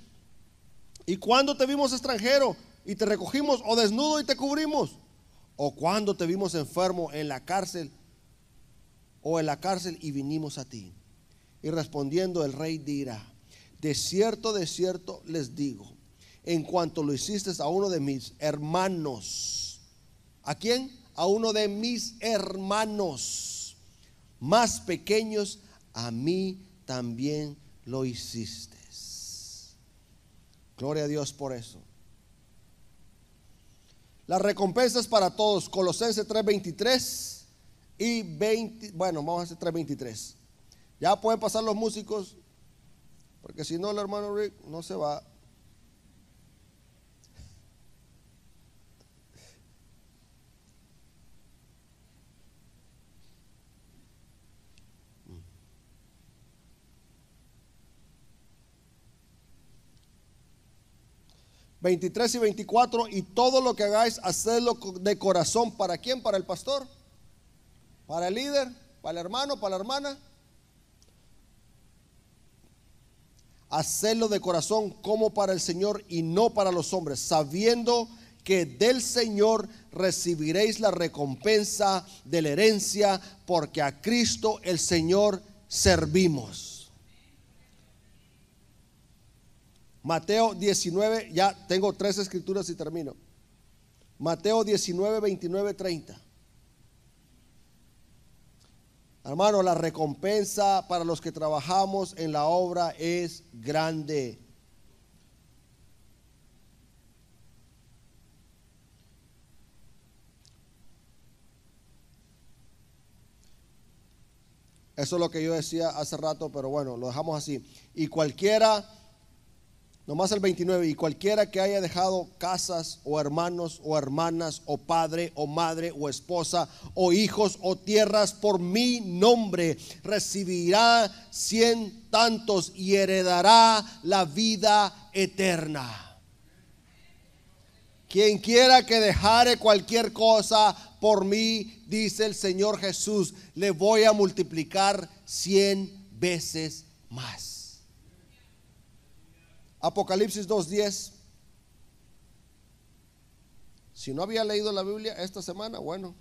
¿Y cuando te vimos extranjero y te recogimos, o desnudo y te cubrimos? ¿O cuando te vimos enfermo en la cárcel, o en la cárcel y vinimos a ti? Y respondiendo el rey dirá, de cierto, de cierto les digo, en cuanto lo hiciste a uno de mis hermanos, ¿a quién? A uno de mis hermanos más pequeños, a mí también lo hiciste. Gloria a Dios por eso. La recompensa es para todos. Colosenses 3:23 y 20, bueno, vamos a hacer 3:23. Ya pueden pasar los músicos, porque si no el hermano Rick no se va. ...23 y 24... ...y todo lo que hagáis... ...hacedlo de corazón... ¿Para quién? ¿Para el pastor? ¿Para el líder? ¿Para el hermano? ¿Para la hermana? hacerlo de corazón como para el Señor y no para los hombres, sabiendo que del Señor recibiréis la recompensa de la herencia, porque a Cristo el Señor servimos. Mateo 19, ya tengo tres escrituras y termino. Mateo 19, 29, 30. Hermano, la recompensa para los que trabajamos en la obra es grande. Eso es lo que yo decía hace rato, pero bueno, lo dejamos así. Y cualquiera Nomás el 29. Y cualquiera que haya dejado casas o hermanos o hermanas o padre o madre o esposa o hijos o tierras por mi nombre recibirá cien tantos y heredará la vida eterna. Quien quiera que dejare cualquier cosa por mí, dice el Señor Jesús, le voy a multiplicar cien veces más. Apocalipsis 2.10. Si no había leído la Biblia esta semana, bueno,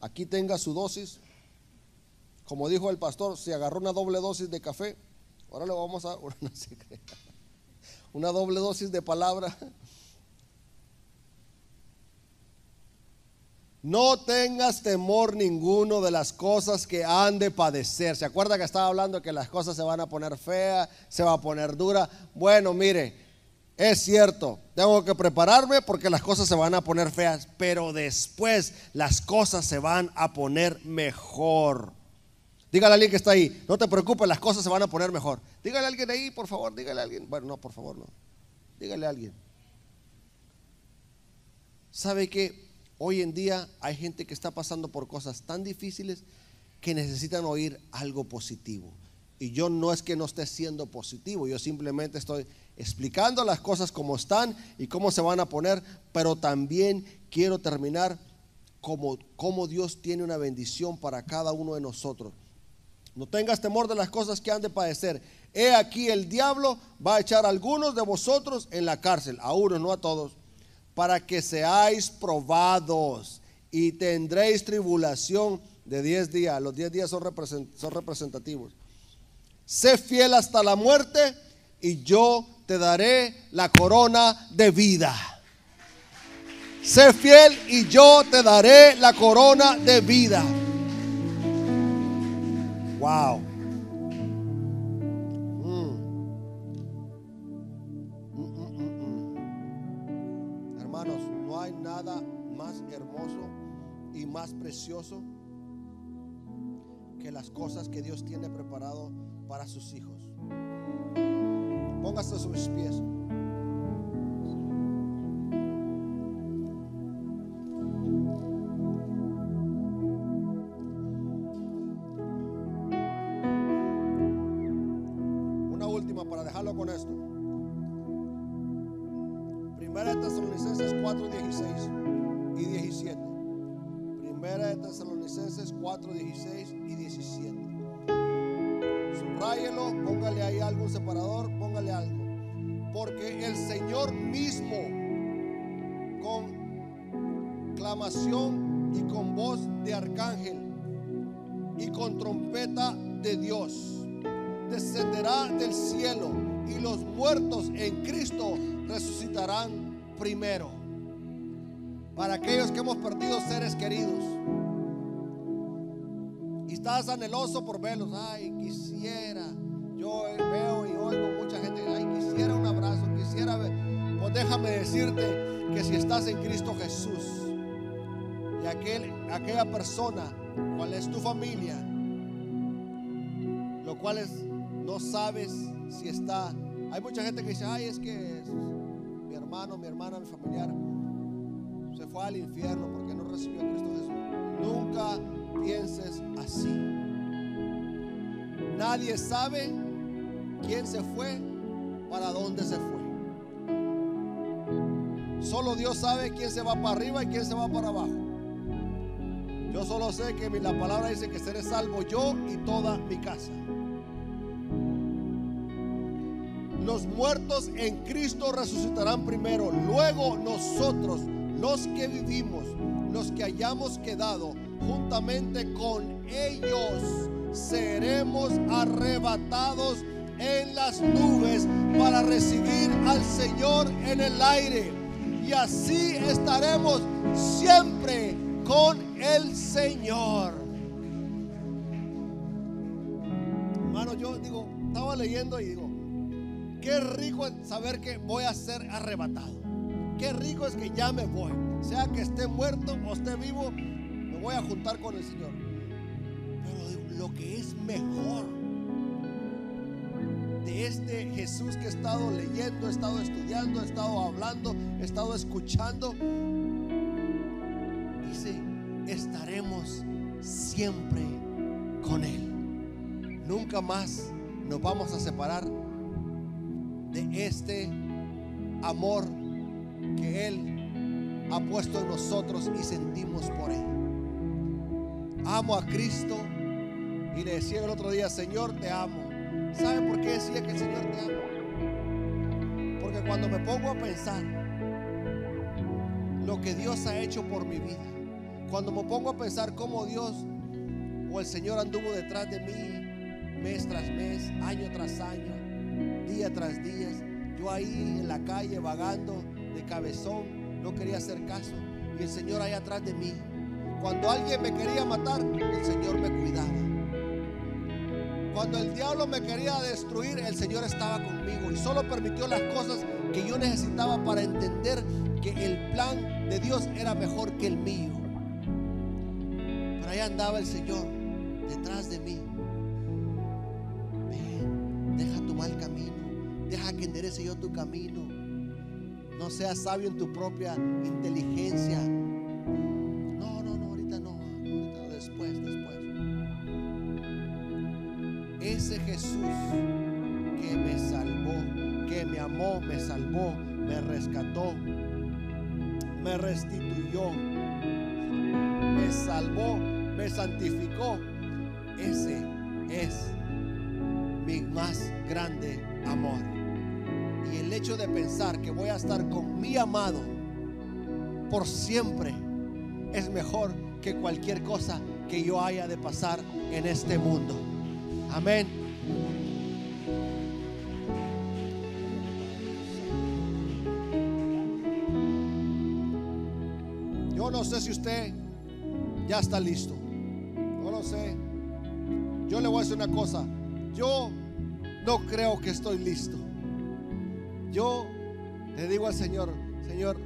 aquí tenga su dosis. Como dijo el pastor, se agarró una doble dosis de café. Ahora le vamos a una, una doble dosis de palabra. No tengas temor ninguno de las cosas que han de padecer. ¿Se acuerda que estaba hablando que las cosas se van a poner feas, se va a poner dura? Bueno, mire, es cierto, tengo que prepararme porque las cosas se van a poner feas, pero después las cosas se van a poner mejor. Dígale a alguien que está ahí, no te preocupes, las cosas se van a poner mejor. Dígale a alguien ahí, por favor, dígale a alguien. Bueno, no, por favor, no. Dígale a alguien. ¿Sabe qué? Hoy en día hay gente que está pasando por cosas tan difíciles que necesitan oír algo positivo. Y yo no es que no esté siendo positivo, yo simplemente estoy explicando las cosas como están y cómo se van a poner, pero también quiero terminar como, como Dios tiene una bendición para cada uno de nosotros. No tengas temor de las cosas que han de padecer. He aquí el diablo va a echar a algunos de vosotros en la cárcel, a unos, no a todos para que seáis probados y tendréis tribulación de 10 días. Los 10 días son, representativos. Sé fiel hasta la muerte y yo te daré la corona de vida. Sé fiel y yo te daré la corona de vida. Wow. Más precioso que las cosas que Dios tiene preparado para sus hijos. Póngase a sus pies. Y con voz de arcángel y con trompeta de Dios, descenderá del cielo y los muertos en Cristo resucitarán primero para aquellos que hemos perdido seres queridos. Y estás anheloso por verlos. Ay, quisiera. Yo veo y oigo mucha gente. Ay, quisiera un abrazo. Quisiera ver. Pues déjame decirte que si estás en Cristo Jesús y aquel, aquella persona, cual es tu familia, lo lo cual es, no sabes si está. Hay mucha gente que dice, ay, es que mi hermano, mi hermana, mi familiar se fue al infierno porque no recibió a Cristo Jesús. Nunca pienses así. Nadie sabe quién se fue, para dónde se fue. Solo Dios sabe quién se va para arriba y quién se va para abajo. Yo solo sé que la palabra dice que seré salvo yo y toda mi casa. Los muertos en Cristo resucitarán primero. Luego nosotros, los que vivimos, los que hayamos quedado juntamente con ellos, seremos arrebatados en las nubes para recibir al Señor en el aire. Y así estaremos siempre con el Señor. Hermano, yo digo, estaba leyendo y digo, qué rico es saber que voy a ser arrebatado. Qué rico es que ya me voy. Sea que esté muerto o esté vivo, me voy a juntar con el Señor. Pero lo que es mejor de este Jesús que he estado leyendo, he estado estudiando, he estado hablando, he estado escuchando, siempre con Él. Nunca más nos vamos a separar de este amor que Él ha puesto en nosotros y sentimos por Él. Amo a Cristo y le decía el otro día, Señor, te amo. ¿Sabe por qué decía que el Señor te ama? Porque cuando me pongo a pensar lo que Dios ha hecho por mi vida, cuando me pongo a pensar cómo Dios o el Señor anduvo detrás de mí mes tras mes, año tras año, día tras día, yo ahí en la calle vagando de cabezón, no quería hacer caso, y el Señor ahí atrás de mí. Cuando alguien me quería matar, el Señor me cuidaba. Cuando el diablo me quería destruir, el Señor estaba conmigo y solo permitió las cosas que yo necesitaba para entender que el plan de Dios era mejor que el mío. Pero ahí andaba el Señor detrás de mí. Ven, deja tu mal camino, deja que enderece yo tu camino. No seas sabio en tu propia inteligencia. No, no, no, ahorita no, ahorita no, después, después. Ese Jesús que me salvó, que me amó, me salvó, me rescató, me restituyó, me salvó, me santificó. Ese es mi más grande amor. Y el hecho de pensar que voy a estar con mi amado por siempre es mejor que cualquier cosa que yo haya de pasar en este mundo. Amén. Yo no sé si usted ya está listo. No lo sé. Yo le voy a decir una cosa. Yo no creo que estoy listo. Yo le digo al Señor, Señor,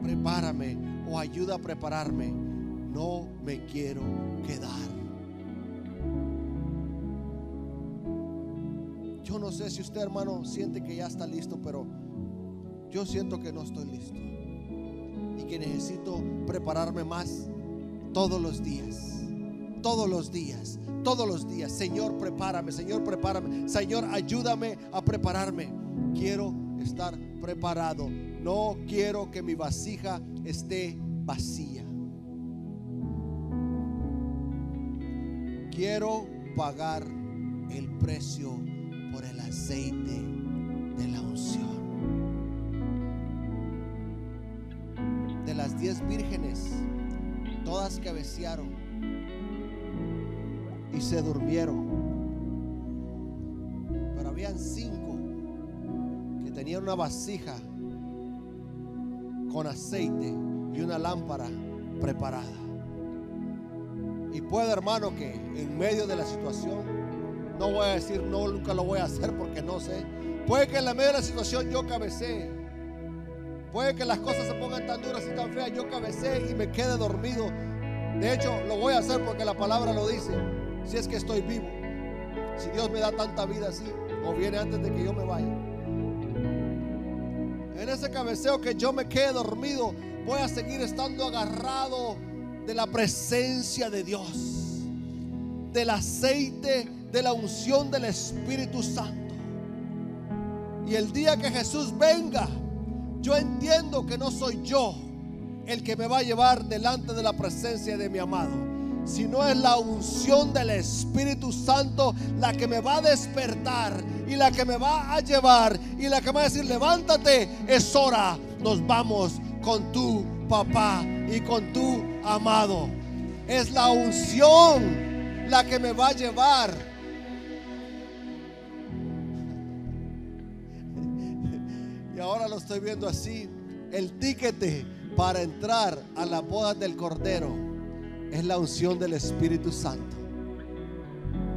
prepárame o ayuda a prepararme. No me quiero quedar. Yo no sé si usted, hermano, siente que ya está listo, pero yo siento que no estoy listo. Y que necesito prepararme más todos los días. Todos los días, todos los días. Señor, prepárame, Señor, prepárame. Señor, ayúdame a prepararme. Quiero estar preparado. No quiero que mi vasija esté vacía. Quiero pagar el precio por el aceite de la unción. De las diez vírgenes, todas cabecearon y se durmieron. Pero habían cinco que tenían una vasija con aceite y una lámpara preparada. Y puede, hermano, que en medio de la situación, no voy a decir no, nunca lo voy a hacer porque no sé. Puede que en la medio de la situación yo cabecee. Puede que las cosas se pongan tan duras y tan feas, yo cabecee y me quede dormido. De hecho, lo voy a hacer porque la palabra lo dice. Si es que estoy vivo. si Dios me da tanta vida así o viene antes de que yo me vaya. En ese cabeceo que yo me quede dormido, voy a seguir estando agarrado de la presencia de Dios, del aceite, de la unción del Espíritu Santo. Y el día que Jesús venga, yo entiendo que no soy yo el que me va a llevar delante de la presencia de mi amado, sino es la unción del Espíritu Santo la que me va a despertar y la que me va a llevar y la que me va a decir, levántate, es hora, nos vamos con tu papá y con tu amado. Es la unción la que me va a llevar. Y ahora lo estoy viendo así. El tiquete para entrar a la boda del Cordero es la unción del Espíritu Santo.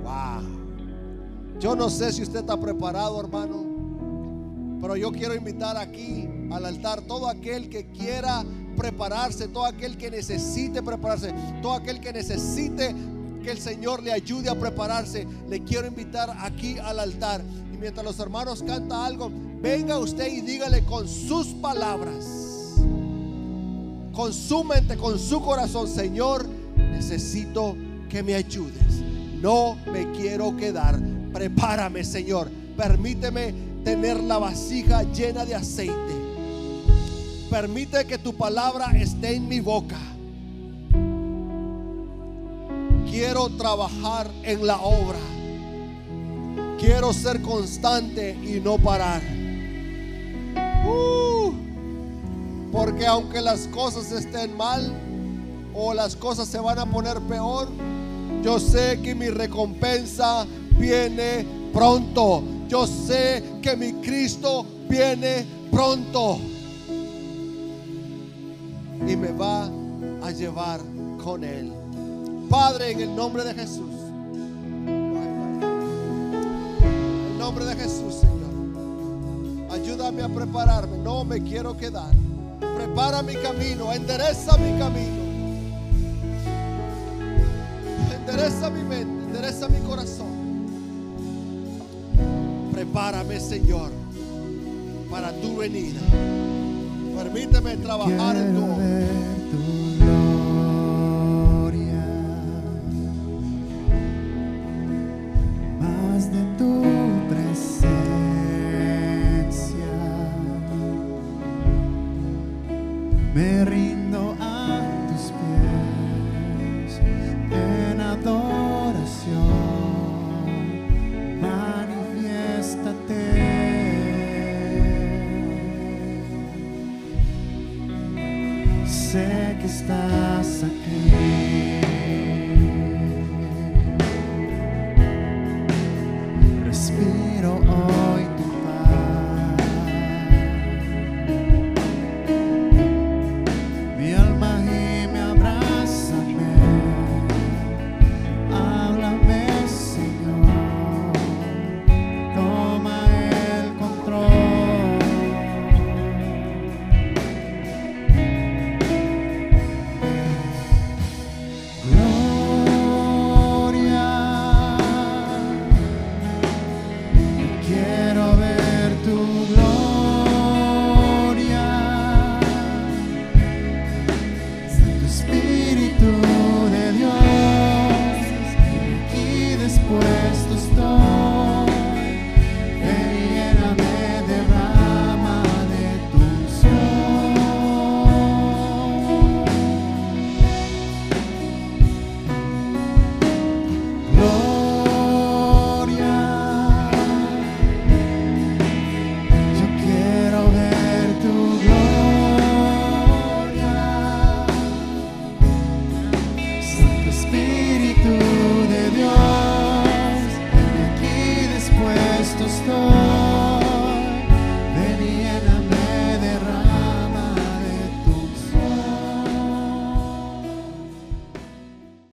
Wow. Yo no sé si usted está preparado, hermano, pero yo quiero invitar aquí al altar todo aquel que quiera prepararse, todo aquel que necesite prepararse, todo aquel que necesite que el Señor le ayude a prepararse, le quiero invitar aquí al altar. Y mientras los hermanos cantan algo, venga usted y dígale con sus palabras, con su mente, con su corazón, Señor, necesito que me ayudes. No me quiero quedar. Prepárame, Señor. Permíteme tener la vasija llena de aceite. Permite que tu palabra esté en mi boca. Quiero trabajar en la obra. Quiero ser constante y no parar. Uh, porque aunque las cosas estén mal o las cosas se van a poner peor, yo sé que mi recompensa viene pronto. Yo sé que mi Cristo viene pronto. Y me va a llevar con Él. Padre, en el nombre de Jesús. En el nombre de Jesús, Señor. Ayúdame a prepararme. No me quiero quedar. Prepara mi camino. Endereza mi camino. Endereza mi mente. Endereza mi corazón. Prepárame, Señor, para tu venida. Permíteme trabajar en tu obra.